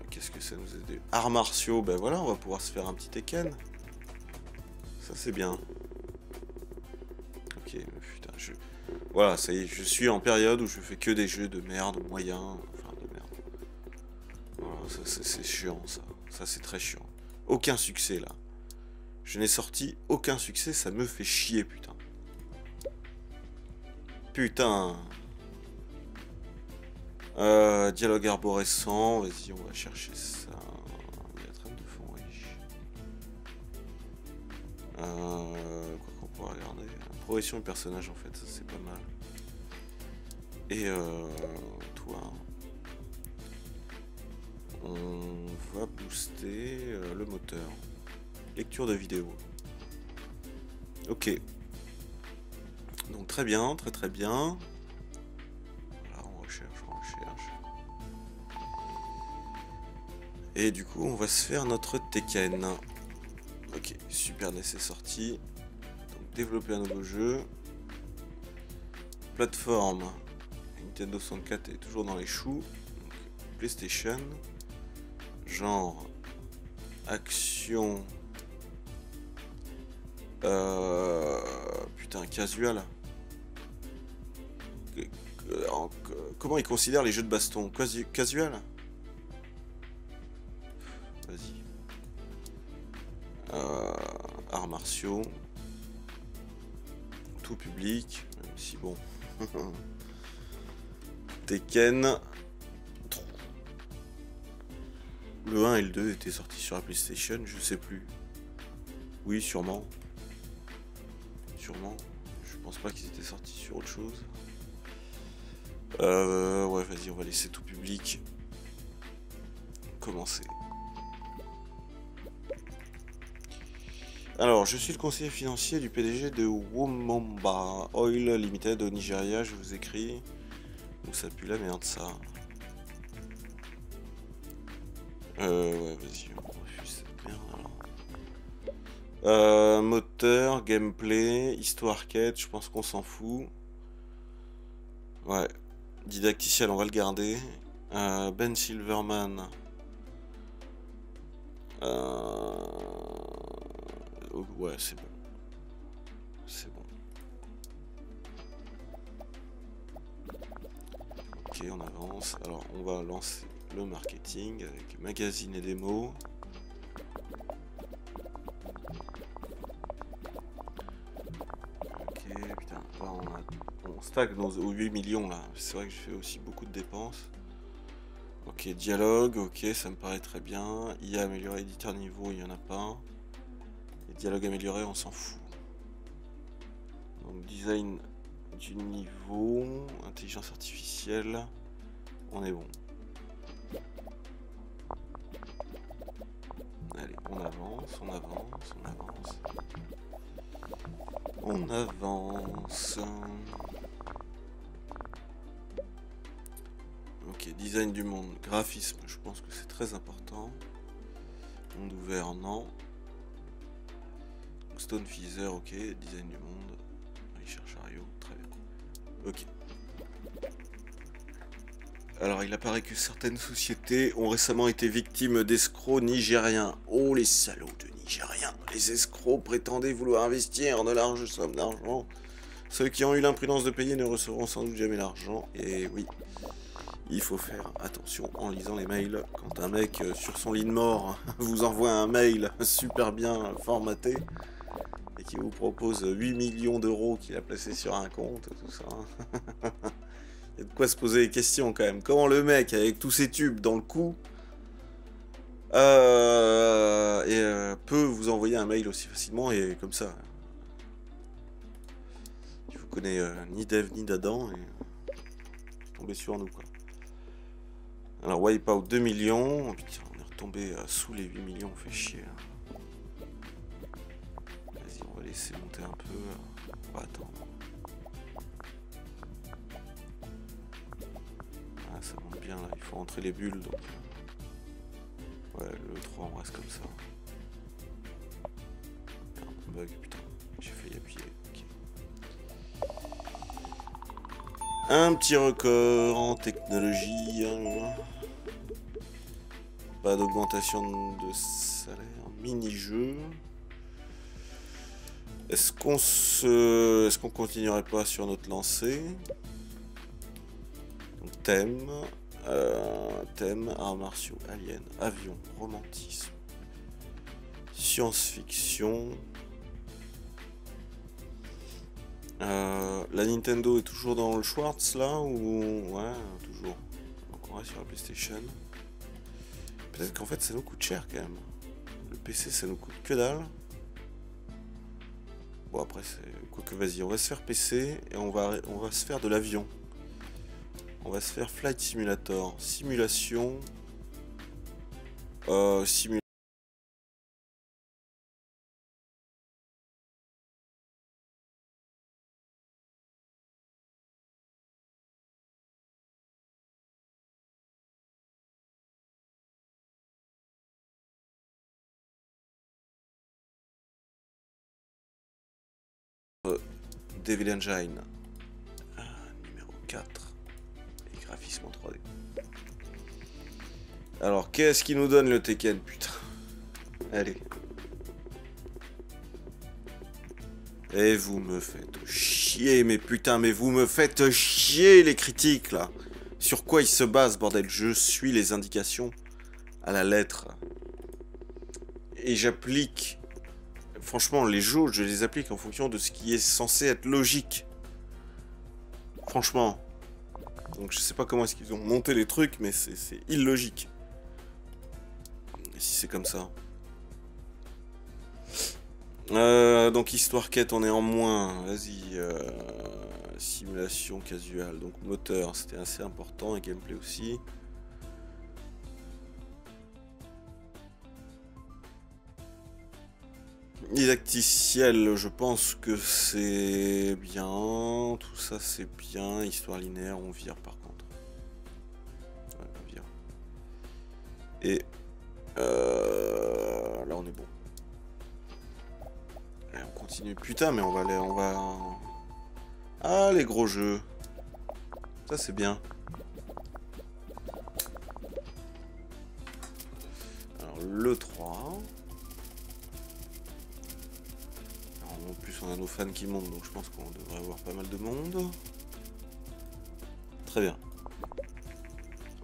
qu'est-ce que ça nous aide Arts martiaux, ben voilà, on va pouvoir se faire un petit Tekken. Ça c'est bien. Ok, putain, je... Voilà, ça y est, je suis en période où je fais que des jeux de merde, moyens, ça c'est chiant ça. Ça c'est très chiant. Aucun succès là. Je n'ai sorti aucun succès, ça me fait chier, putain. Putain. Euh, dialogue arborescent, vas-y, on va chercher ça. Il y a train de fond. Euh, quoi qu'on pourra regarder. Progression de personnage, en fait, ça c'est pas mal. Et euh, toi. On va booster euh, le moteur. Lecture de vidéo. Ok. Donc très bien, très très bien. On recherche, on recherche. Et du coup, on va se faire notre Tekken. Ok, Super NES sorti. Donc développer un nouveau jeu. Plateforme. Nintendo 64 est toujours dans les choux. PlayStation. Genre. Action. Euh, putain, casual. Comment ils considèrent les jeux de baston? Casual? Vas-y. Euh, arts martiaux. Tout public. Même si bon. [LAUGHS] Tekken. Le 1 et le 2 étaient sortis sur la PlayStation, je sais plus. Oui, sûrement. Je pense pas qu'ils étaient sortis sur autre chose. Euh, ouais, vas-y, on va laisser tout public commencer. Alors, je suis le conseiller financier du PDG de Womamba Oil Limited au Nigeria, je vous écris. Donc ça pue la merde ça. Euh, ouais, vas-y, euh, moteur, gameplay, histoire quête, je pense qu'on s'en fout. Ouais. Didacticiel, on va le garder. Euh, ben Silverman. Euh, ouais, c'est bon. C'est bon. Ok, on avance. Alors, on va lancer le marketing avec magazine et démo. on, stack dans, aux 8 millions là. C'est vrai que je fais aussi beaucoup de dépenses. Ok, dialogue, ok, ça me paraît très bien. IA amélioré, éditeur niveau, il n'y en a pas. Et dialogue amélioré, on s'en fout. Donc design du niveau, intelligence artificielle, on est bon. Allez, on avance, on avance, on avance. On avance. Ok, design du monde. Graphisme, je pense que c'est très important. Monde ouvert, non. Stone Feather, ok. Design du monde. Richard Chariot, très bien. Ok. Alors, il apparaît que certaines sociétés ont récemment été victimes d'escrocs nigériens. Oh, les salauds de Nigériens Les escrocs prétendaient vouloir investir de larges sommes d'argent. Ceux qui ont eu l'imprudence de payer ne recevront sans doute jamais l'argent. Et oui, il faut faire attention en lisant les mails. Quand un mec euh, sur son lit de mort [LAUGHS] vous envoie un mail super bien formaté et qui vous propose 8 millions d'euros qu'il a placé sur un compte, tout ça. [LAUGHS] Il y a de quoi se poser des questions quand même. Comment le mec, avec tous ses tubes dans le cou, euh, et, euh, peut vous envoyer un mail aussi facilement et comme ça. Il faut connaît euh, ni Dev ni d'Adam et tombé sur nous quoi. Alors Wipeout 2 millions, oh, on est retombé euh, sous les 8 millions, on fait chier. hein. Vas-y, on va laisser monter un peu, on va attendre. Ah, ça monte bien là, il faut rentrer les bulles donc. euh, Ouais, le 3 on reste comme ça. Merde, bug, putain, j'ai failli appuyer. Un petit record en technologie. hein. Pas d'augmentation de salaire. Mini-jeu. Est-ce qu'on se... Est-ce qu'on continuerait pas sur notre lancée? Thème. euh, thème, arts martiaux, aliens, avion, romantisme, science-fiction. Euh, la Nintendo est toujours dans le Schwartz là ou ouais toujours. On reste sur la PlayStation. Peut-être qu'en fait ça nous coûte cher quand même. Le PC ça nous coûte que dalle. Bon après c'est quoi que vas-y on va se faire PC et on va on va se faire de l'avion. On va se faire Flight Simulator, simulation, euh, simulation. Devil Engine. Ah, numéro 4. Alors, qu'est-ce qui nous donne le Tekken, putain Allez. Et vous me faites chier, mais putain, mais vous me faites chier, les critiques, là Sur quoi ils se basent, bordel Je suis les indications à la lettre. Et j'applique franchement, les jauges, je les applique en fonction de ce qui est censé être logique. Franchement. Donc je sais pas comment est-ce qu'ils ont monté les trucs, mais c'est illogique. Si c'est comme ça. Euh, donc histoire quête, on est en moins. Vas-y. euh, simulation casual. Donc moteur, c'était assez important. Et gameplay aussi. Didacticiel, je pense que c'est bien. Tout ça, c'est bien. Histoire linéaire, on vire par contre. Ouais, on vire. Et euh, là, on est bon. Allez, on continue. Putain, mais on va aller, on va. Ah, les gros jeux. Ça, c'est bien. Alors, le 3. En plus, on a nos fans qui montent, donc je pense qu'on devrait avoir pas mal de monde. Très bien.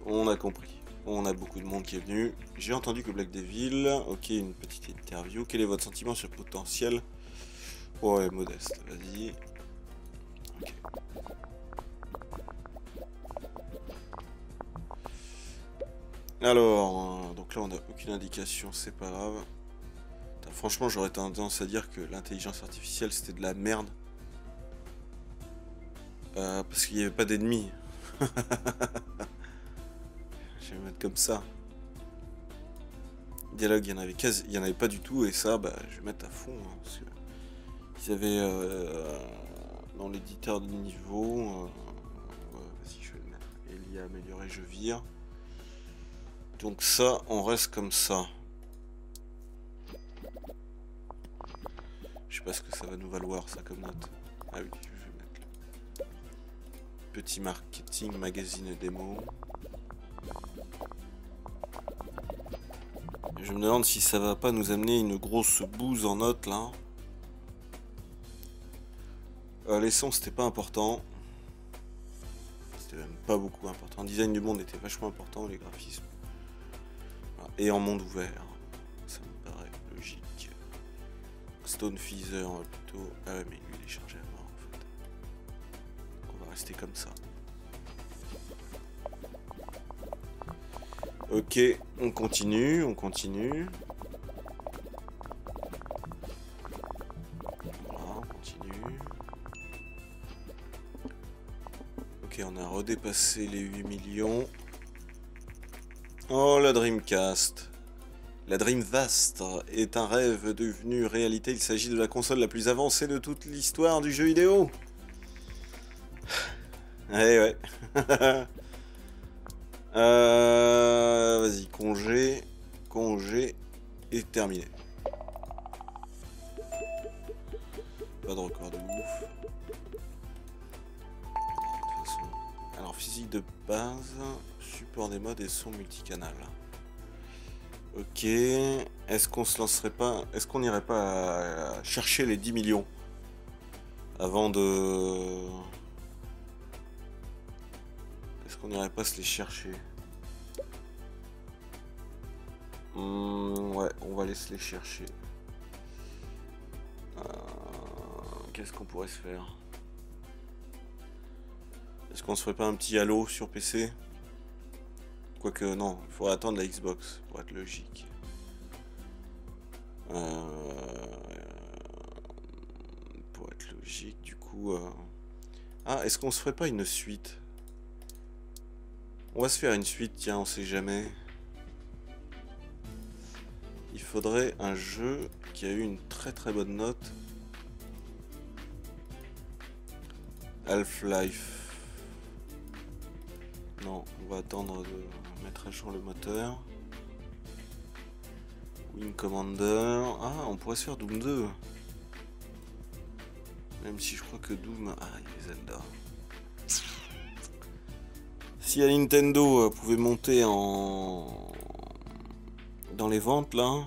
On a compris. On a beaucoup de monde qui est venu. J'ai entendu que Black Devil. Ok, une petite interview. Quel est votre sentiment sur le potentiel? Ouais, modeste. Vas-y. Ok. Alors, euh, donc là, on n'a aucune indication, c'est pas grave. Franchement, j'aurais tendance à dire que l'intelligence artificielle c'était de la merde. Euh, parce qu'il n'y avait pas d'ennemis. [LAUGHS] Je vais mettre comme ça. Dialogue, il y en avait il en avait pas du tout et ça, bah, je vais mettre à fond. hein, parce que ils avaient euh, dans l'éditeur de niveau. euh, Vas-y, je vais le mettre. Elia amélioré, je vire. Donc ça, on reste comme ça. Je sais pas ce que ça va nous valoir ça comme note. Ah oui, je vais mettre. Petit marketing, magazine et démo. Je me demande si ça va pas nous amener une grosse bouse en note là. Euh, les sons c'était pas important. C'était même pas beaucoup important. Le design du monde était vachement important, les graphismes. Et en monde ouvert. Ça me paraît logique. Stone Feather euh, plutôt. Ah ouais, mais lui il est chargé à mort en fait. On va rester comme ça. Ok, on continue, on continue. Voilà, on continue. Ok, on a redépassé les 8 millions. Oh, la Dreamcast. La Dreamcast est un rêve devenu réalité. Il s'agit de la console la plus avancée de toute l'histoire du jeu vidéo. Eh ouais. [LAUGHS] euh, Vas-y, congé, congé et terminé. Pas de record de ouf. Alors, physique de base, support des modes et son multicanal. Ok. Est-ce qu'on se lancerait pas. Est-ce qu'on n'irait pas chercher les 10 millions avant de. Qu'on n'irait pas se les chercher. Hmm, Ouais, on va aller se les chercher. Euh, qu'est-ce qu'on pourrait se faire? Est-ce qu'on se ferait pas un petit halo sur PC Quoique non, il faudrait attendre la Xbox pour être logique. Euh, pour être logique, du coup... Euh, ah, est-ce qu'on se ferait pas une suite? On va se faire une suite, tiens, on sait jamais. Il faudrait un jeu qui a eu une très très bonne note. Half-Life. Non, on va attendre de mettre à jour le moteur. Wing Commander. Ah, on pourrait se faire Doom 2. Même si je crois que Doom... Ah, il y a Zelda. Si la Nintendo euh, pouvait monter en... Dans les ventes, là...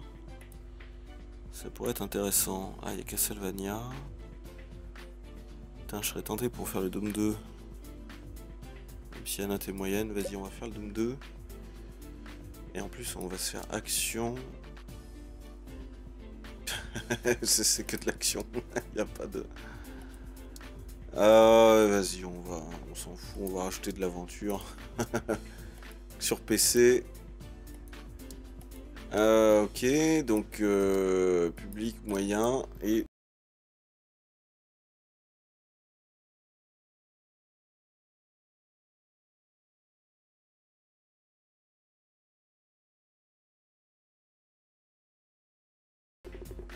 Ça pourrait être intéressant. Ah, il y a Castlevania. Putain, je serais tenté pour faire le Doom 2. Même si la note est moyenne, vas-y, on va faire le Doom 2. Et en plus, on va se faire action. [LAUGHS] c'est que de l'action. [LAUGHS] Il n'y a pas de... Euh, Vas-y, on va, on s'en fout, on va rajouter de l'aventure. [LAUGHS] Sur PC. Euh, ok, donc euh, public moyen et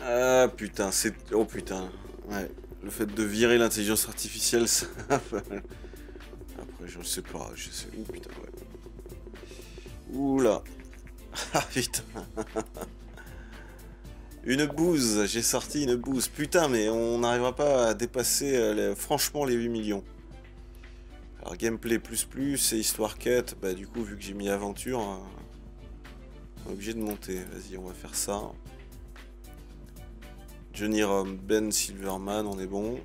Ah putain, c'est... Oh putain. Ouais. Le fait de virer l'intelligence artificielle, ça... Après, je sais pas, je sais... Ouh putain, ouais. Oula. Ah putain. Une bouse, j'ai sorti une bouse. Putain, mais on n'arrivera pas à dépasser euh, franchement les 8 millions. Alors gameplay plus plus et histoire quête, bah du coup vu que j'ai mis aventure, euh, on est obligé de monter. Vas-y, on va faire ça. Johnny Rom, Ben Silverman, on est bon.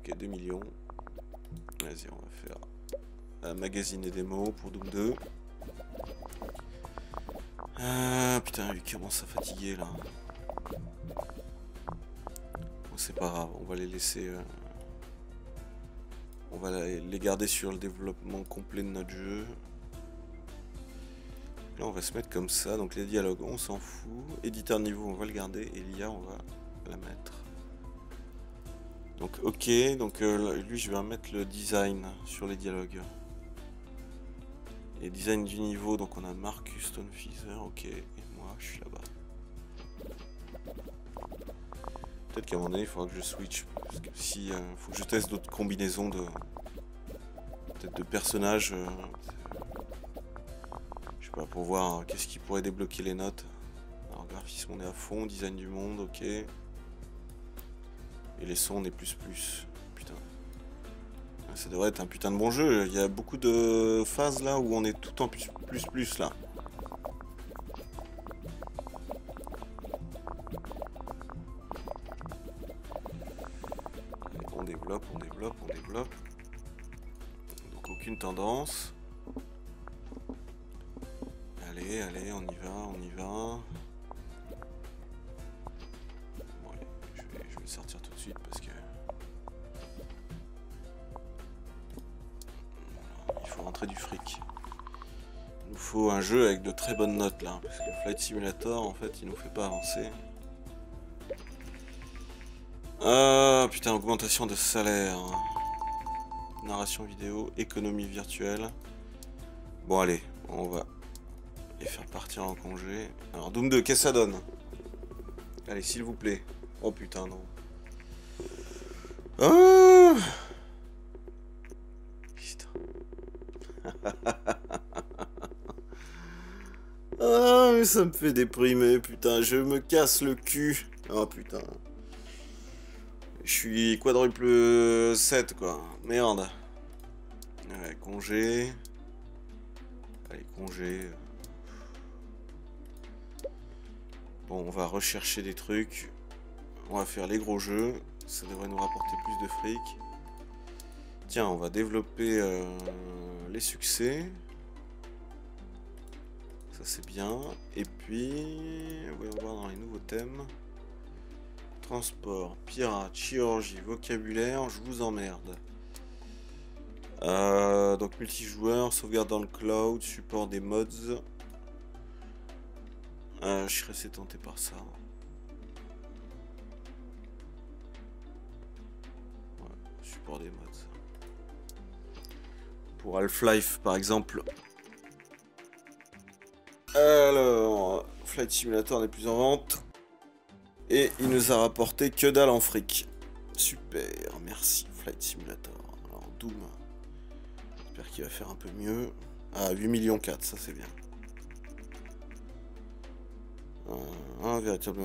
Ok, 2 millions. Vas-y, on va faire un magazine et démo pour Doom 2. Ah putain, lui commence à fatiguer là. Bon, c'est pas grave, on va les laisser. Euh, on va les garder sur le développement complet de notre jeu. Là, on va se mettre comme ça. Donc, les dialogues, on s'en fout. Éditeur niveau, on va le garder. Et l'IA, on va la mettre. Donc, ok. Donc, euh, lui, je vais mettre le design sur les dialogues. Et design du niveau, donc on a Marcus Stonefizer, ok. Et moi, je suis là-bas. Peut-être qu'à un moment donné, il faudra que je switch. Parce que si, euh, faut que je teste d'autres combinaisons de. Peut-être de personnages. Euh, pour voir hein, qu'est-ce qui pourrait débloquer les notes. Alors graphisme on est à fond, design du monde, ok. Et les sons on est plus plus. Putain. Ça devrait être un putain de bon jeu. Il y a beaucoup de phases là où on est tout en plus plus plus là. on développe, on développe, on développe. Donc aucune tendance. Allez, on y va, on y va. Bon allez, je vais, je vais sortir tout de suite parce que... il faut rentrer du fric. Il nous faut un jeu avec de très bonnes notes là, parce que Flight Simulator en fait il nous fait pas avancer. Ah putain, augmentation de salaire. Narration vidéo, économie virtuelle. Bon allez, on va faire partir en congé. Alors Doom 2, qu'est-ce que ça donne? Allez, s'il vous plaît. Oh putain, non. Ah putain. [LAUGHS] ah, mais ça me fait déprimer, putain. Je me casse le cul. Oh putain. Je suis quadruple 7, quoi. Merde. Ouais, congé. Allez, congé. Bon, on va rechercher des trucs. On va faire les gros jeux. Ça devrait nous rapporter plus de fric. Tiens, on va développer euh, les succès. Ça c'est bien. Et puis, on va voir dans les nouveaux thèmes. Transport, pirate, chirurgie, vocabulaire, je vous emmerde. Euh, donc multijoueur, sauvegarde dans le cloud, support des mods. Euh, je serais assez tenté par ça. support des mods. Pour Half-Life par exemple. Alors, Flight Simulator n'est plus en vente. Et il nous a rapporté que dalle en fric. Super, merci Flight Simulator. Alors Doom, j'espère qu'il va faire un peu mieux. Ah, 8 millions 4, ça c'est bien. Euh, véritable...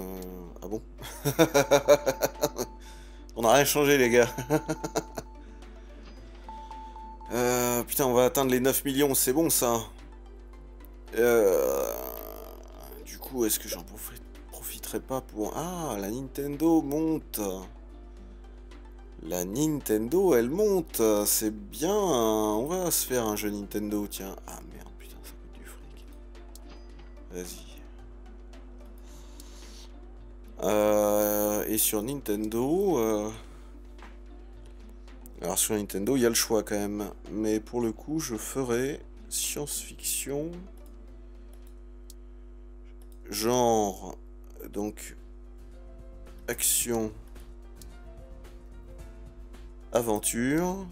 Ah bon [LAUGHS] On n'a rien changé les gars. [LAUGHS] euh, putain, on va atteindre les 9 millions, c'est bon ça. Euh, du coup, est-ce que j'en profiterai pas pour... Ah, la Nintendo monte. La Nintendo, elle monte. C'est bien. On va se faire un jeu Nintendo, tiens. Ah merde, putain, ça coûte du fric. Vas-y. Euh, et sur Nintendo... Euh, alors sur Nintendo, il y a le choix quand même. Mais pour le coup, je ferai science-fiction. Genre... Donc... Action... Aventure...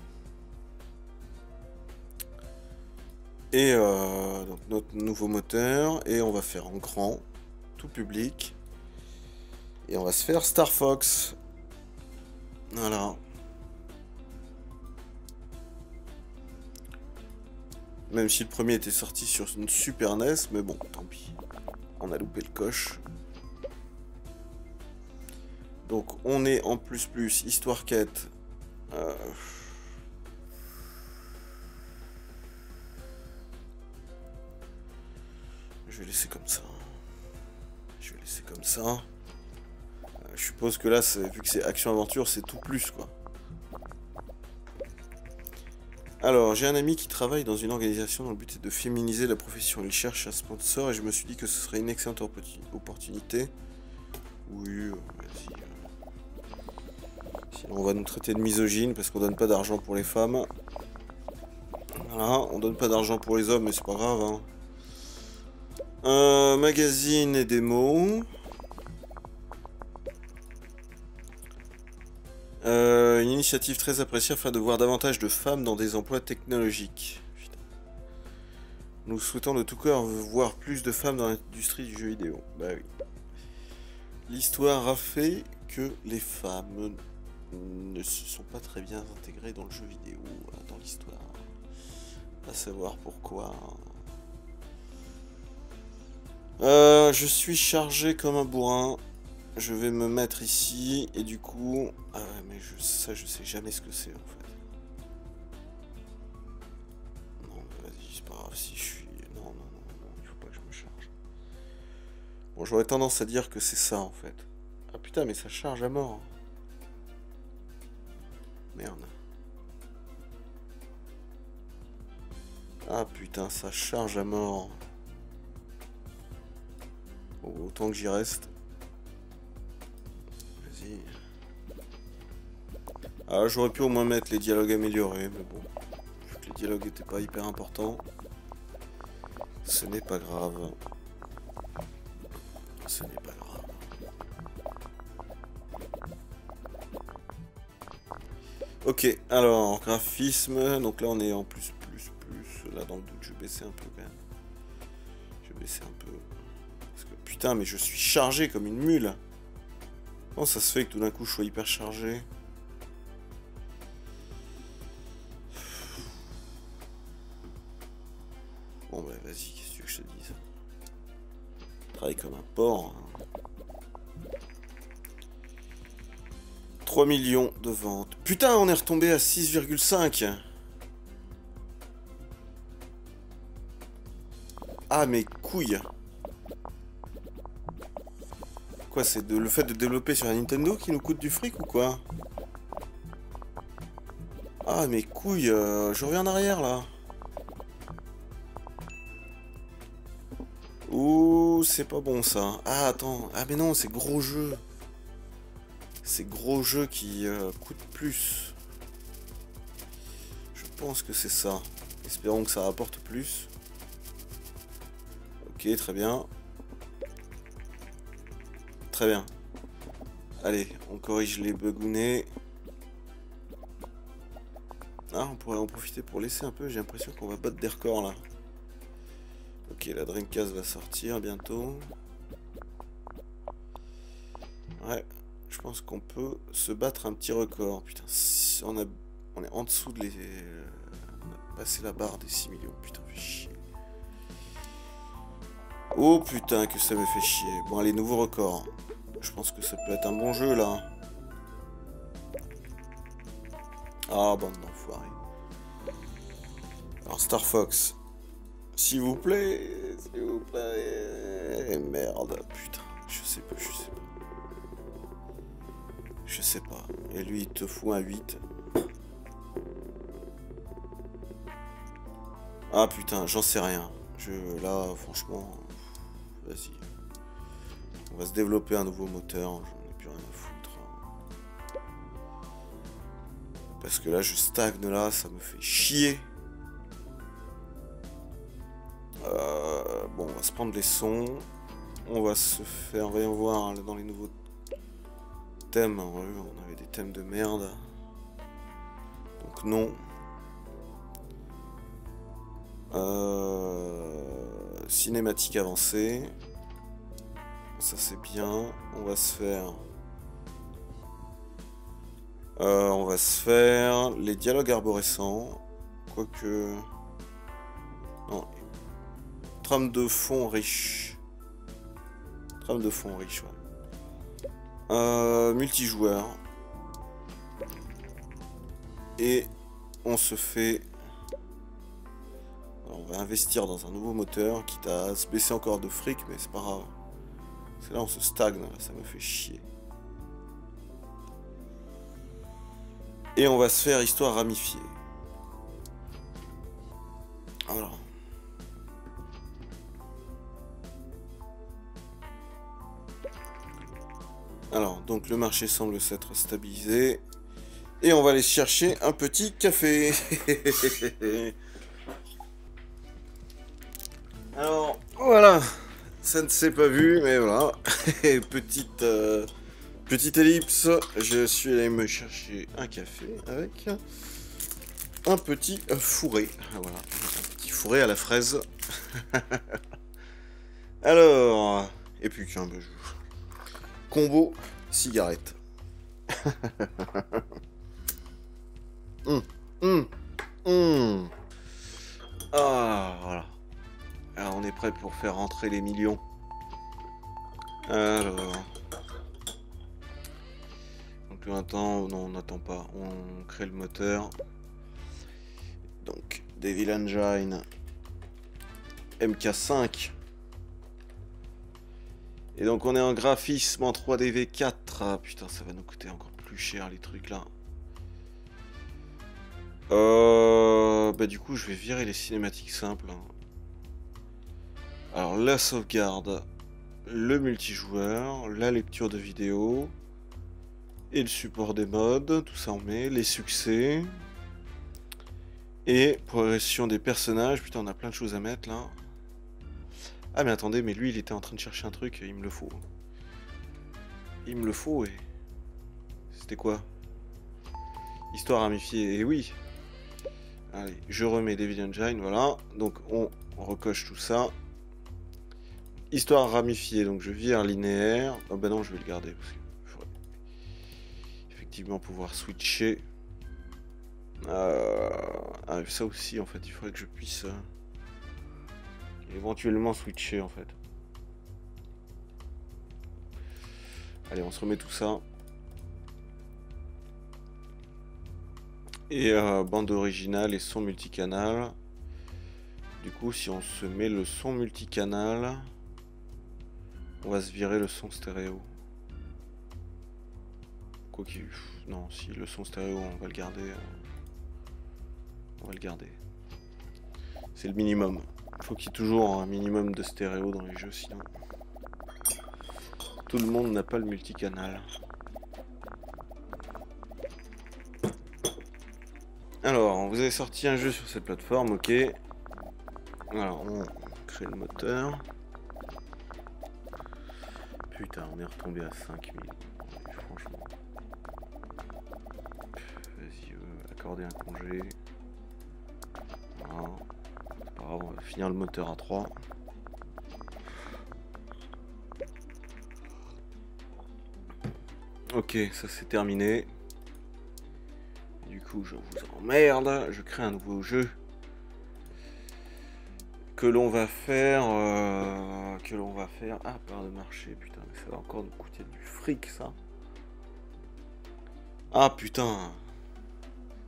Et euh, notre nouveau moteur. Et on va faire en grand, tout public. Et on va se faire Star Fox. Voilà. Même si le premier était sorti sur une Super NES, mais bon, tant pis. On a loupé le coche. Donc on est en plus plus histoire quête. Euh, je vais laisser comme ça. Je vais laisser comme ça. Je suppose que là, vu que c'est action-aventure, c'est tout plus, quoi. Alors, j'ai un ami qui travaille dans une organisation dont le but est de féminiser la profession. Il cherche un sponsor et je me suis dit que ce serait une excellente opportunité. Oui, euh, vas-y. Euh. Sinon, on va nous traiter de misogyne parce qu'on donne pas d'argent pour les femmes. Voilà, on donne pas d'argent pour les hommes, mais c'est pas grave. Hein. Un magazine et des Euh, une initiative très appréciée afin de voir davantage de femmes dans des emplois technologiques. Nous souhaitons de tout cœur voir plus de femmes dans l'industrie du jeu vidéo. Bah oui. L'histoire a fait que les femmes ne se sont pas très bien intégrées dans le jeu vidéo, hein, dans l'histoire. À savoir pourquoi. Euh, je suis chargé comme un bourrin je vais me mettre ici et du coup... Ah ouais, mais ça, je sais jamais ce que c'est en fait. Non, vas-y, c'est pas grave si je suis... Non, non, non, non, il faut pas que je me charge. Bon, j'aurais tendance à dire que c'est ça en fait. Ah putain, mais ça charge à mort. Merde. Ah putain, ça charge à mort. autant que j'y reste. Ah, j'aurais pu au moins mettre les dialogues améliorés, mais bon. Vu que les dialogues n'étaient pas hyper importants, ce n'est pas grave. Ce n'est pas grave. Ok, alors, graphisme, donc là on est en plus, plus, plus, là dans le doute, je vais baisser un peu quand même. Je vais baisser un peu. Parce que putain, mais je suis chargé comme une mule. Comment ça se fait que tout d'un coup je sois hyper chargé Bon bah vas-y, qu'est-ce que tu veux que je te dise Travaille comme un porc. hein. 3 millions de ventes. Putain, on est retombé à 6,5. Ah, mes couilles. C'est le fait de développer sur un Nintendo qui nous coûte du fric ou quoi Ah, mes couilles, euh, je reviens en arrière là. Ouh, c'est pas bon ça. Ah, attends. Ah, mais non, c'est gros jeu. C'est gros jeu qui euh, coûte plus. Je pense que c'est ça. Espérons que ça rapporte plus. Ok, très bien. Très bien. Allez, on corrige les bugounets. Ah, on pourrait en profiter pour laisser un peu. J'ai l'impression qu'on va battre des records là. Ok, la Dreamcast va sortir bientôt. Ouais, je pense qu'on peut se battre un petit record. Putain, on, est en dessous de les... euh, On a passé la barre des 6 millions. Putain, chier. Oh putain, que ça me fait chier. Bon, allez, nouveau record. Je pense que ça peut être un bon jeu, là. Ah, bande d'enfoirés. Alors, Star Fox. S'il vous plaît, s'il vous plaît. Merde, putain, je sais pas, je sais pas. Je sais pas. Et lui, il te fout un 8. Ah putain, j'en sais rien. Je, là, franchement, vas-y. On va se développer un nouveau moteur, j'en ai plus rien à foutre. Parce que là, je stagne là, ça me fait chier. Euh, bon, on va se prendre les sons. On va se faire, voyons voir, là, dans les nouveaux thèmes. hein, on avait des thèmes de merde. Donc non. Euh, cinématique avancée. Ça c'est bien. On va se faire. Euh, on va se faire les dialogues arborescents. Quoique. Non. Trame de fond riche. Trame de fond riche, ouais. Euh, multijoueur. Et on se fait. Alors, on va investir dans un nouveau moteur, quitte à se baisser encore de fric, mais c'est pas grave. Parce que là, on se stagne, ça me fait chier. Et on va se faire histoire ramifiée. Voilà. Alors, donc le marché semble s'être stabilisé. Et on va aller chercher un petit café. [LAUGHS] Ça ne s'est pas vu, mais voilà. [LAUGHS] petite, euh, petite ellipse. Je suis allé me chercher un café avec un petit fourré. Voilà. Un petit fourré à la fraise. [LAUGHS] Alors, et puis qu'un beau jour. Combo cigarette. [LAUGHS] Hum, hum, hum. Ah, voilà. Alors, on est prêt pour faire rentrer les millions. Alors. Donc, maintenant, non, on n'attend pas. On crée le moteur. Donc, Devil Engine. MK5. Et donc on est en graphisme en 3D V4. Ah putain, ça va nous coûter encore plus cher les trucs là. Euh, bah du coup, je vais virer les cinématiques simples. hein. Alors la sauvegarde, le multijoueur, la lecture de vidéo et le support des modes, tout ça on met, les succès et progression des personnages. Putain, on a plein de choses à mettre là. Ah mais attendez, mais lui il était en train de chercher un truc, il me le faut. Il me le faut et... C'était quoi? Histoire ramifiée, et oui. Allez, je remets David Engine, voilà. Donc on recoche tout ça. Histoire ramifiée, donc je vire linéaire. Oh ben non, je vais le garder parce qu'il faudrait effectivement pouvoir switcher. Euh, ah, ça aussi, en fait, il faudrait que je puisse euh, éventuellement switcher, en fait. Allez, on se remet tout ça. Et euh, bande originale et son multicanal. Du coup, si on se met le son multicanal, on va se virer le son stéréo. Quoi qu'il... Non, si le son stéréo, on va le garder. Euh, on va le garder. C'est le minimum. Il faut qu'il y ait toujours un minimum de stéréo dans les jeux, sinon... Tout le monde n'a pas le multicanal. Alors, vous avez sorti un jeu sur cette plateforme, ok. Alors, on crée le moteur. Putain, on est retombé à 5000. Franchement. Vas-y, euh, accorder un congé. C'est pas grave, on va finir le moteur à 3. Ok, ça c'est terminé. Du coup, je vous emmerde. Je crée un nouveau jeu. Que l'on va faire... Euh, que l'on va faire... Ah, part de marché, putain. Mais ça va encore nous coûter du fric, ça. Ah, putain.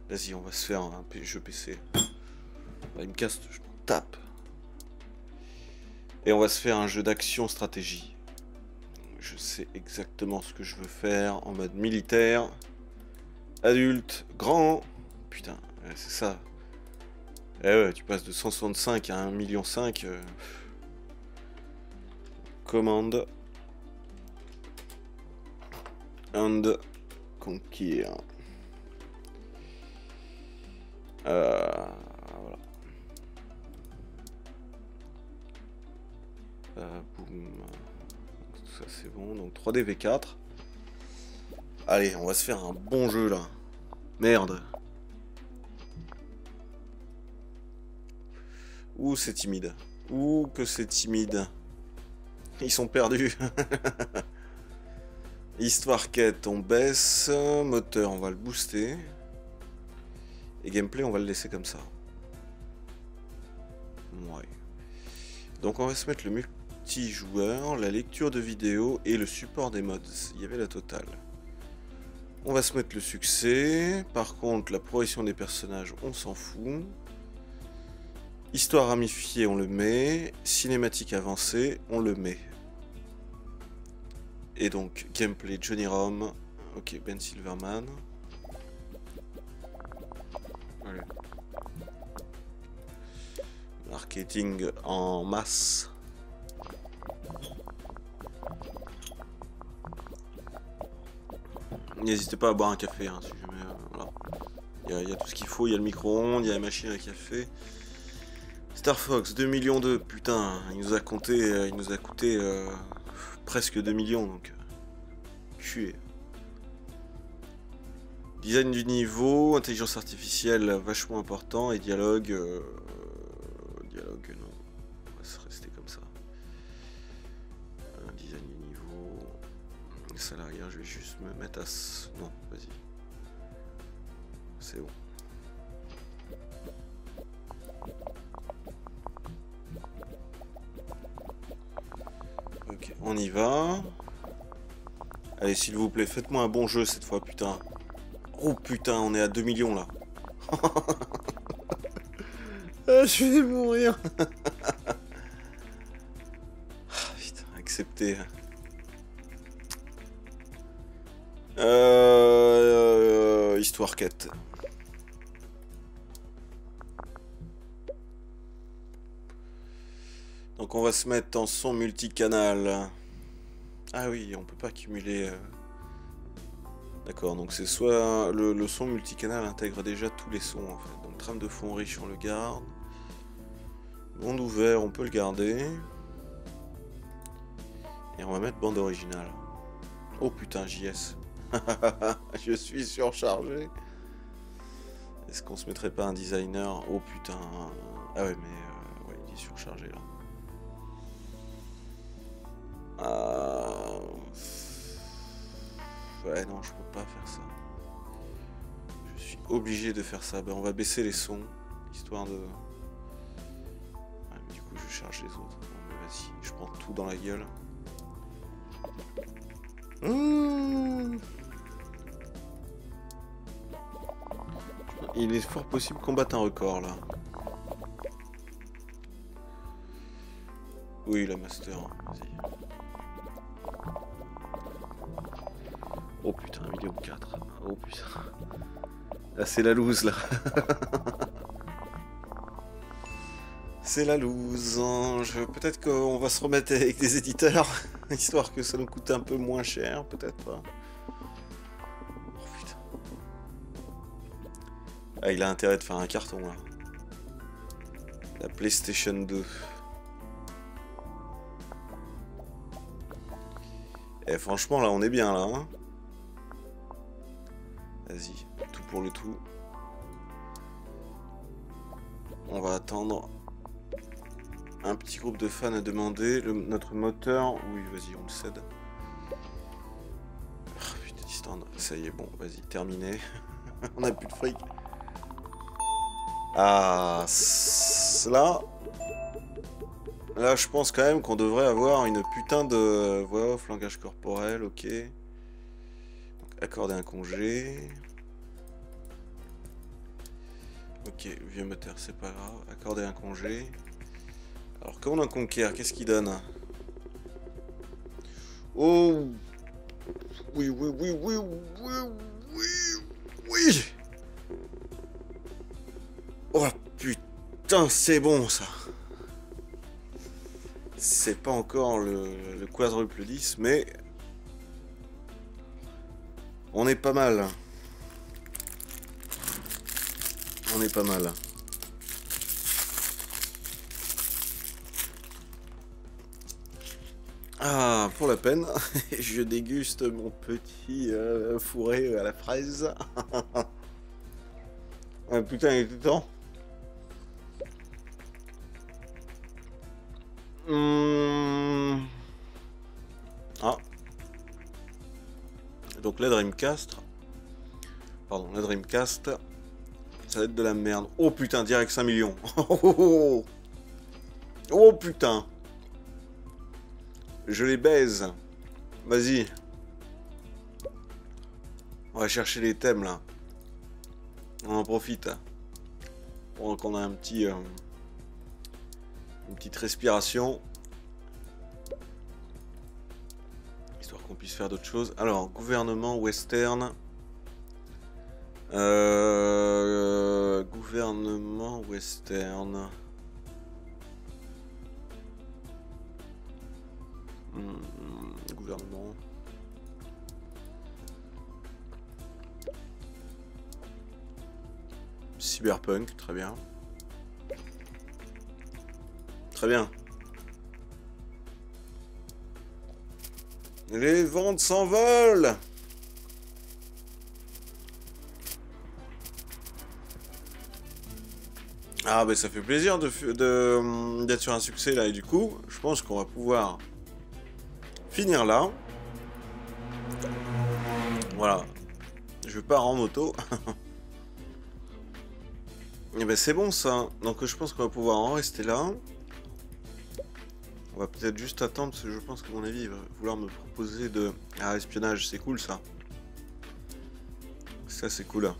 Vas-y, on va se faire un jeu PC. Bah, il me casse, je m'en tape. Et on va se faire un jeu d'action stratégie. Je sais exactement ce que je veux faire en mode militaire. Adulte, grand. Putain, c'est ça. Eh ouais, tu passes de 165 à 1,5 million. Euh... Commande. And conquer. Euh, voilà. Euh, boum. Ça c'est bon. Donc 3D V4. Allez, on va se faire un bon jeu là. Merde. C'est timide. Ouh, que c'est timide. Ils sont perdus. [LAUGHS] Histoire quête, on baisse. Moteur, on va le booster. Et gameplay, on va le laisser comme ça. Donc on va se mettre le multijoueur, la lecture de vidéo et le support des mods. Il y avait la totale. On va se mettre le succès. Par contre, la progression des personnages, on s'en fout. Histoire ramifiée, on le met. Cinématique avancée, on le met. Et donc, gameplay Johnny Rom. Ok, Ben Silverman. Marketing en masse. N'hésitez pas à boire un café, hein, si jamais, Il y, a tout ce qu'il faut, il y a le micro-ondes, il y a la machine à café. Star Fox, 2 millions de... Putain, il nous a euh, coûté euh, presque 2 millions, donc... Cué. Design du niveau, intelligence artificielle vachement important, et dialogue... Euh, dialogue, non. On va se rester comme ça. design du niveau... Salarié, je vais juste me mettre à... Non, vas-y. C'est bon. On y va. Allez, s'il vous plaît, faites-moi un bon jeu cette fois, putain. Oh putain, on est à 2 millions là. [LAUGHS] ah, je vais mourir. [LAUGHS] Ah, putain, accepté. Euh, histoire quête. Donc on va se mettre en son multicanal. Ah oui, on peut pas accumuler... Euh. D'accord, donc c'est soit le, son multicanal intègre déjà tous les sons en fait. Donc trame de fond riche, on le garde. Monde ouvert, on peut le garder. Et on va mettre bande originale. Oh putain, JS. [LAUGHS] je suis surchargé. Est-ce qu'on se mettrait pas un designer? Oh putain. Ah ouais, mais euh, il est surchargé là. Ah... Ouais, non, je peux pas faire ça. Je suis obligé de faire ça. Ben, on va baisser les sons, histoire de... Du coup, je charge les autres. Vas-y, je prends tout dans la gueule. Mmh. Il est fort possible qu'on batte un record là. Oui, la master, vas-y. Oh putain, 1 million 4. Oh putain. Là, c'est la loose là. [LAUGHS] c'est la loose. Hein. Peut-être qu'on va se remettre avec des éditeurs, [LAUGHS] histoire que ça nous coûte un peu moins cher, peut-être pas. Ah, il a intérêt de faire un carton là. La PlayStation 2. Et eh, franchement, là, on est bien là. Hein. Vas-y, tout pour le tout. On va attendre. Un petit groupe de fans a demandé notre moteur. Oui, vas-y, on le cède. Oh, putain, ça y est, bon, vas-y, terminé. [LAUGHS] on a plus de fric. Ah, là... Là, je pense quand même qu'on devrait avoir une putain de voix off, langage corporel, ok. Accorder un congé. Ok, vieux moteur, c'est pas grave. Accorder un congé. Alors, comment on conquiert? Qu'est-ce qu'il donne? Oh Oui, oui, oui, oui, oui, oui, oui Oh putain, c'est bon ça. C'est pas encore le, quadruple 10, mais on est pas mal. On est pas mal. Ah, pour la peine, [LAUGHS] je déguste mon petit euh, fourré à la fraise. [LAUGHS] ah, putain, il était temps. Hum. Ah. Donc la Dreamcast. Pardon, la Dreamcast. Ça va être de la merde. Oh putain, direct 5 millions. [LAUGHS] Oh, oh putain. Je les baise. Vas-y. On va chercher les thèmes là. On en profite. Pendant qu'on a un petit... Euh, une petite respiration. Puisse faire d'autres choses. Alors, gouvernement western. Euh, gouvernement western. Hmm, gouvernement. Cyberpunk, très bien. Très bien. Les ventes s'envolent Ah ben ça fait plaisir d'être de, d'être sur un succès là et du coup je pense qu'on va pouvoir finir là. Voilà. Je pars en moto. et [LAUGHS] eh ben c'est bon ça. Donc je pense qu'on va pouvoir en rester là. On va peut-être juste attendre parce que je pense que mon avis il va vouloir me proposer de... Ah, espionnage, c'est cool ça. Ça c'est cool.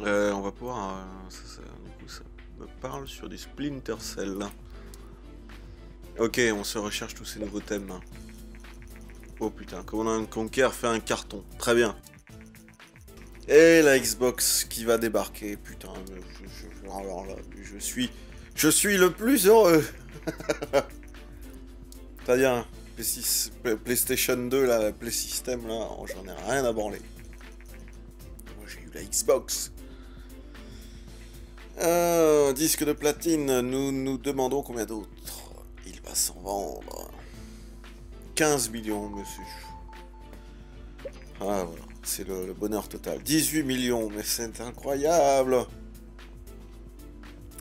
Euh, on va pouvoir... Euh, ça, du coup ça me parle sur des Splinter Cell. Ok, on se recherche tous ces nouveaux thèmes. Oh putain, un Conquer fait un carton. Très bien. Et la Xbox qui va débarquer. Putain, je, je suis... Je suis le plus heureux [LAUGHS] C'est-à-dire, PlayStation 2, la Play System, là, j'en ai rien à branler. Moi, j'ai eu la Xbox. Euh, disque de platine, nous nous demandons combien d'autres. Il va s'en vendre. 15 millions, monsieur. Ah, voilà. c'est le, bonheur total. 18 millions, mais c'est incroyable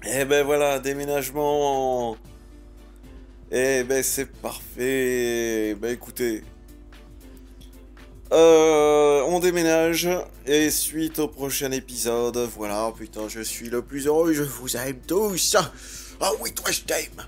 eh ben voilà, déménagement Eh ben c'est parfait Ben écoutez, euh, on déménage et suite au prochain épisode, voilà, putain, je suis le plus heureux, je vous aime tous. Ah oui, toi je t'aime.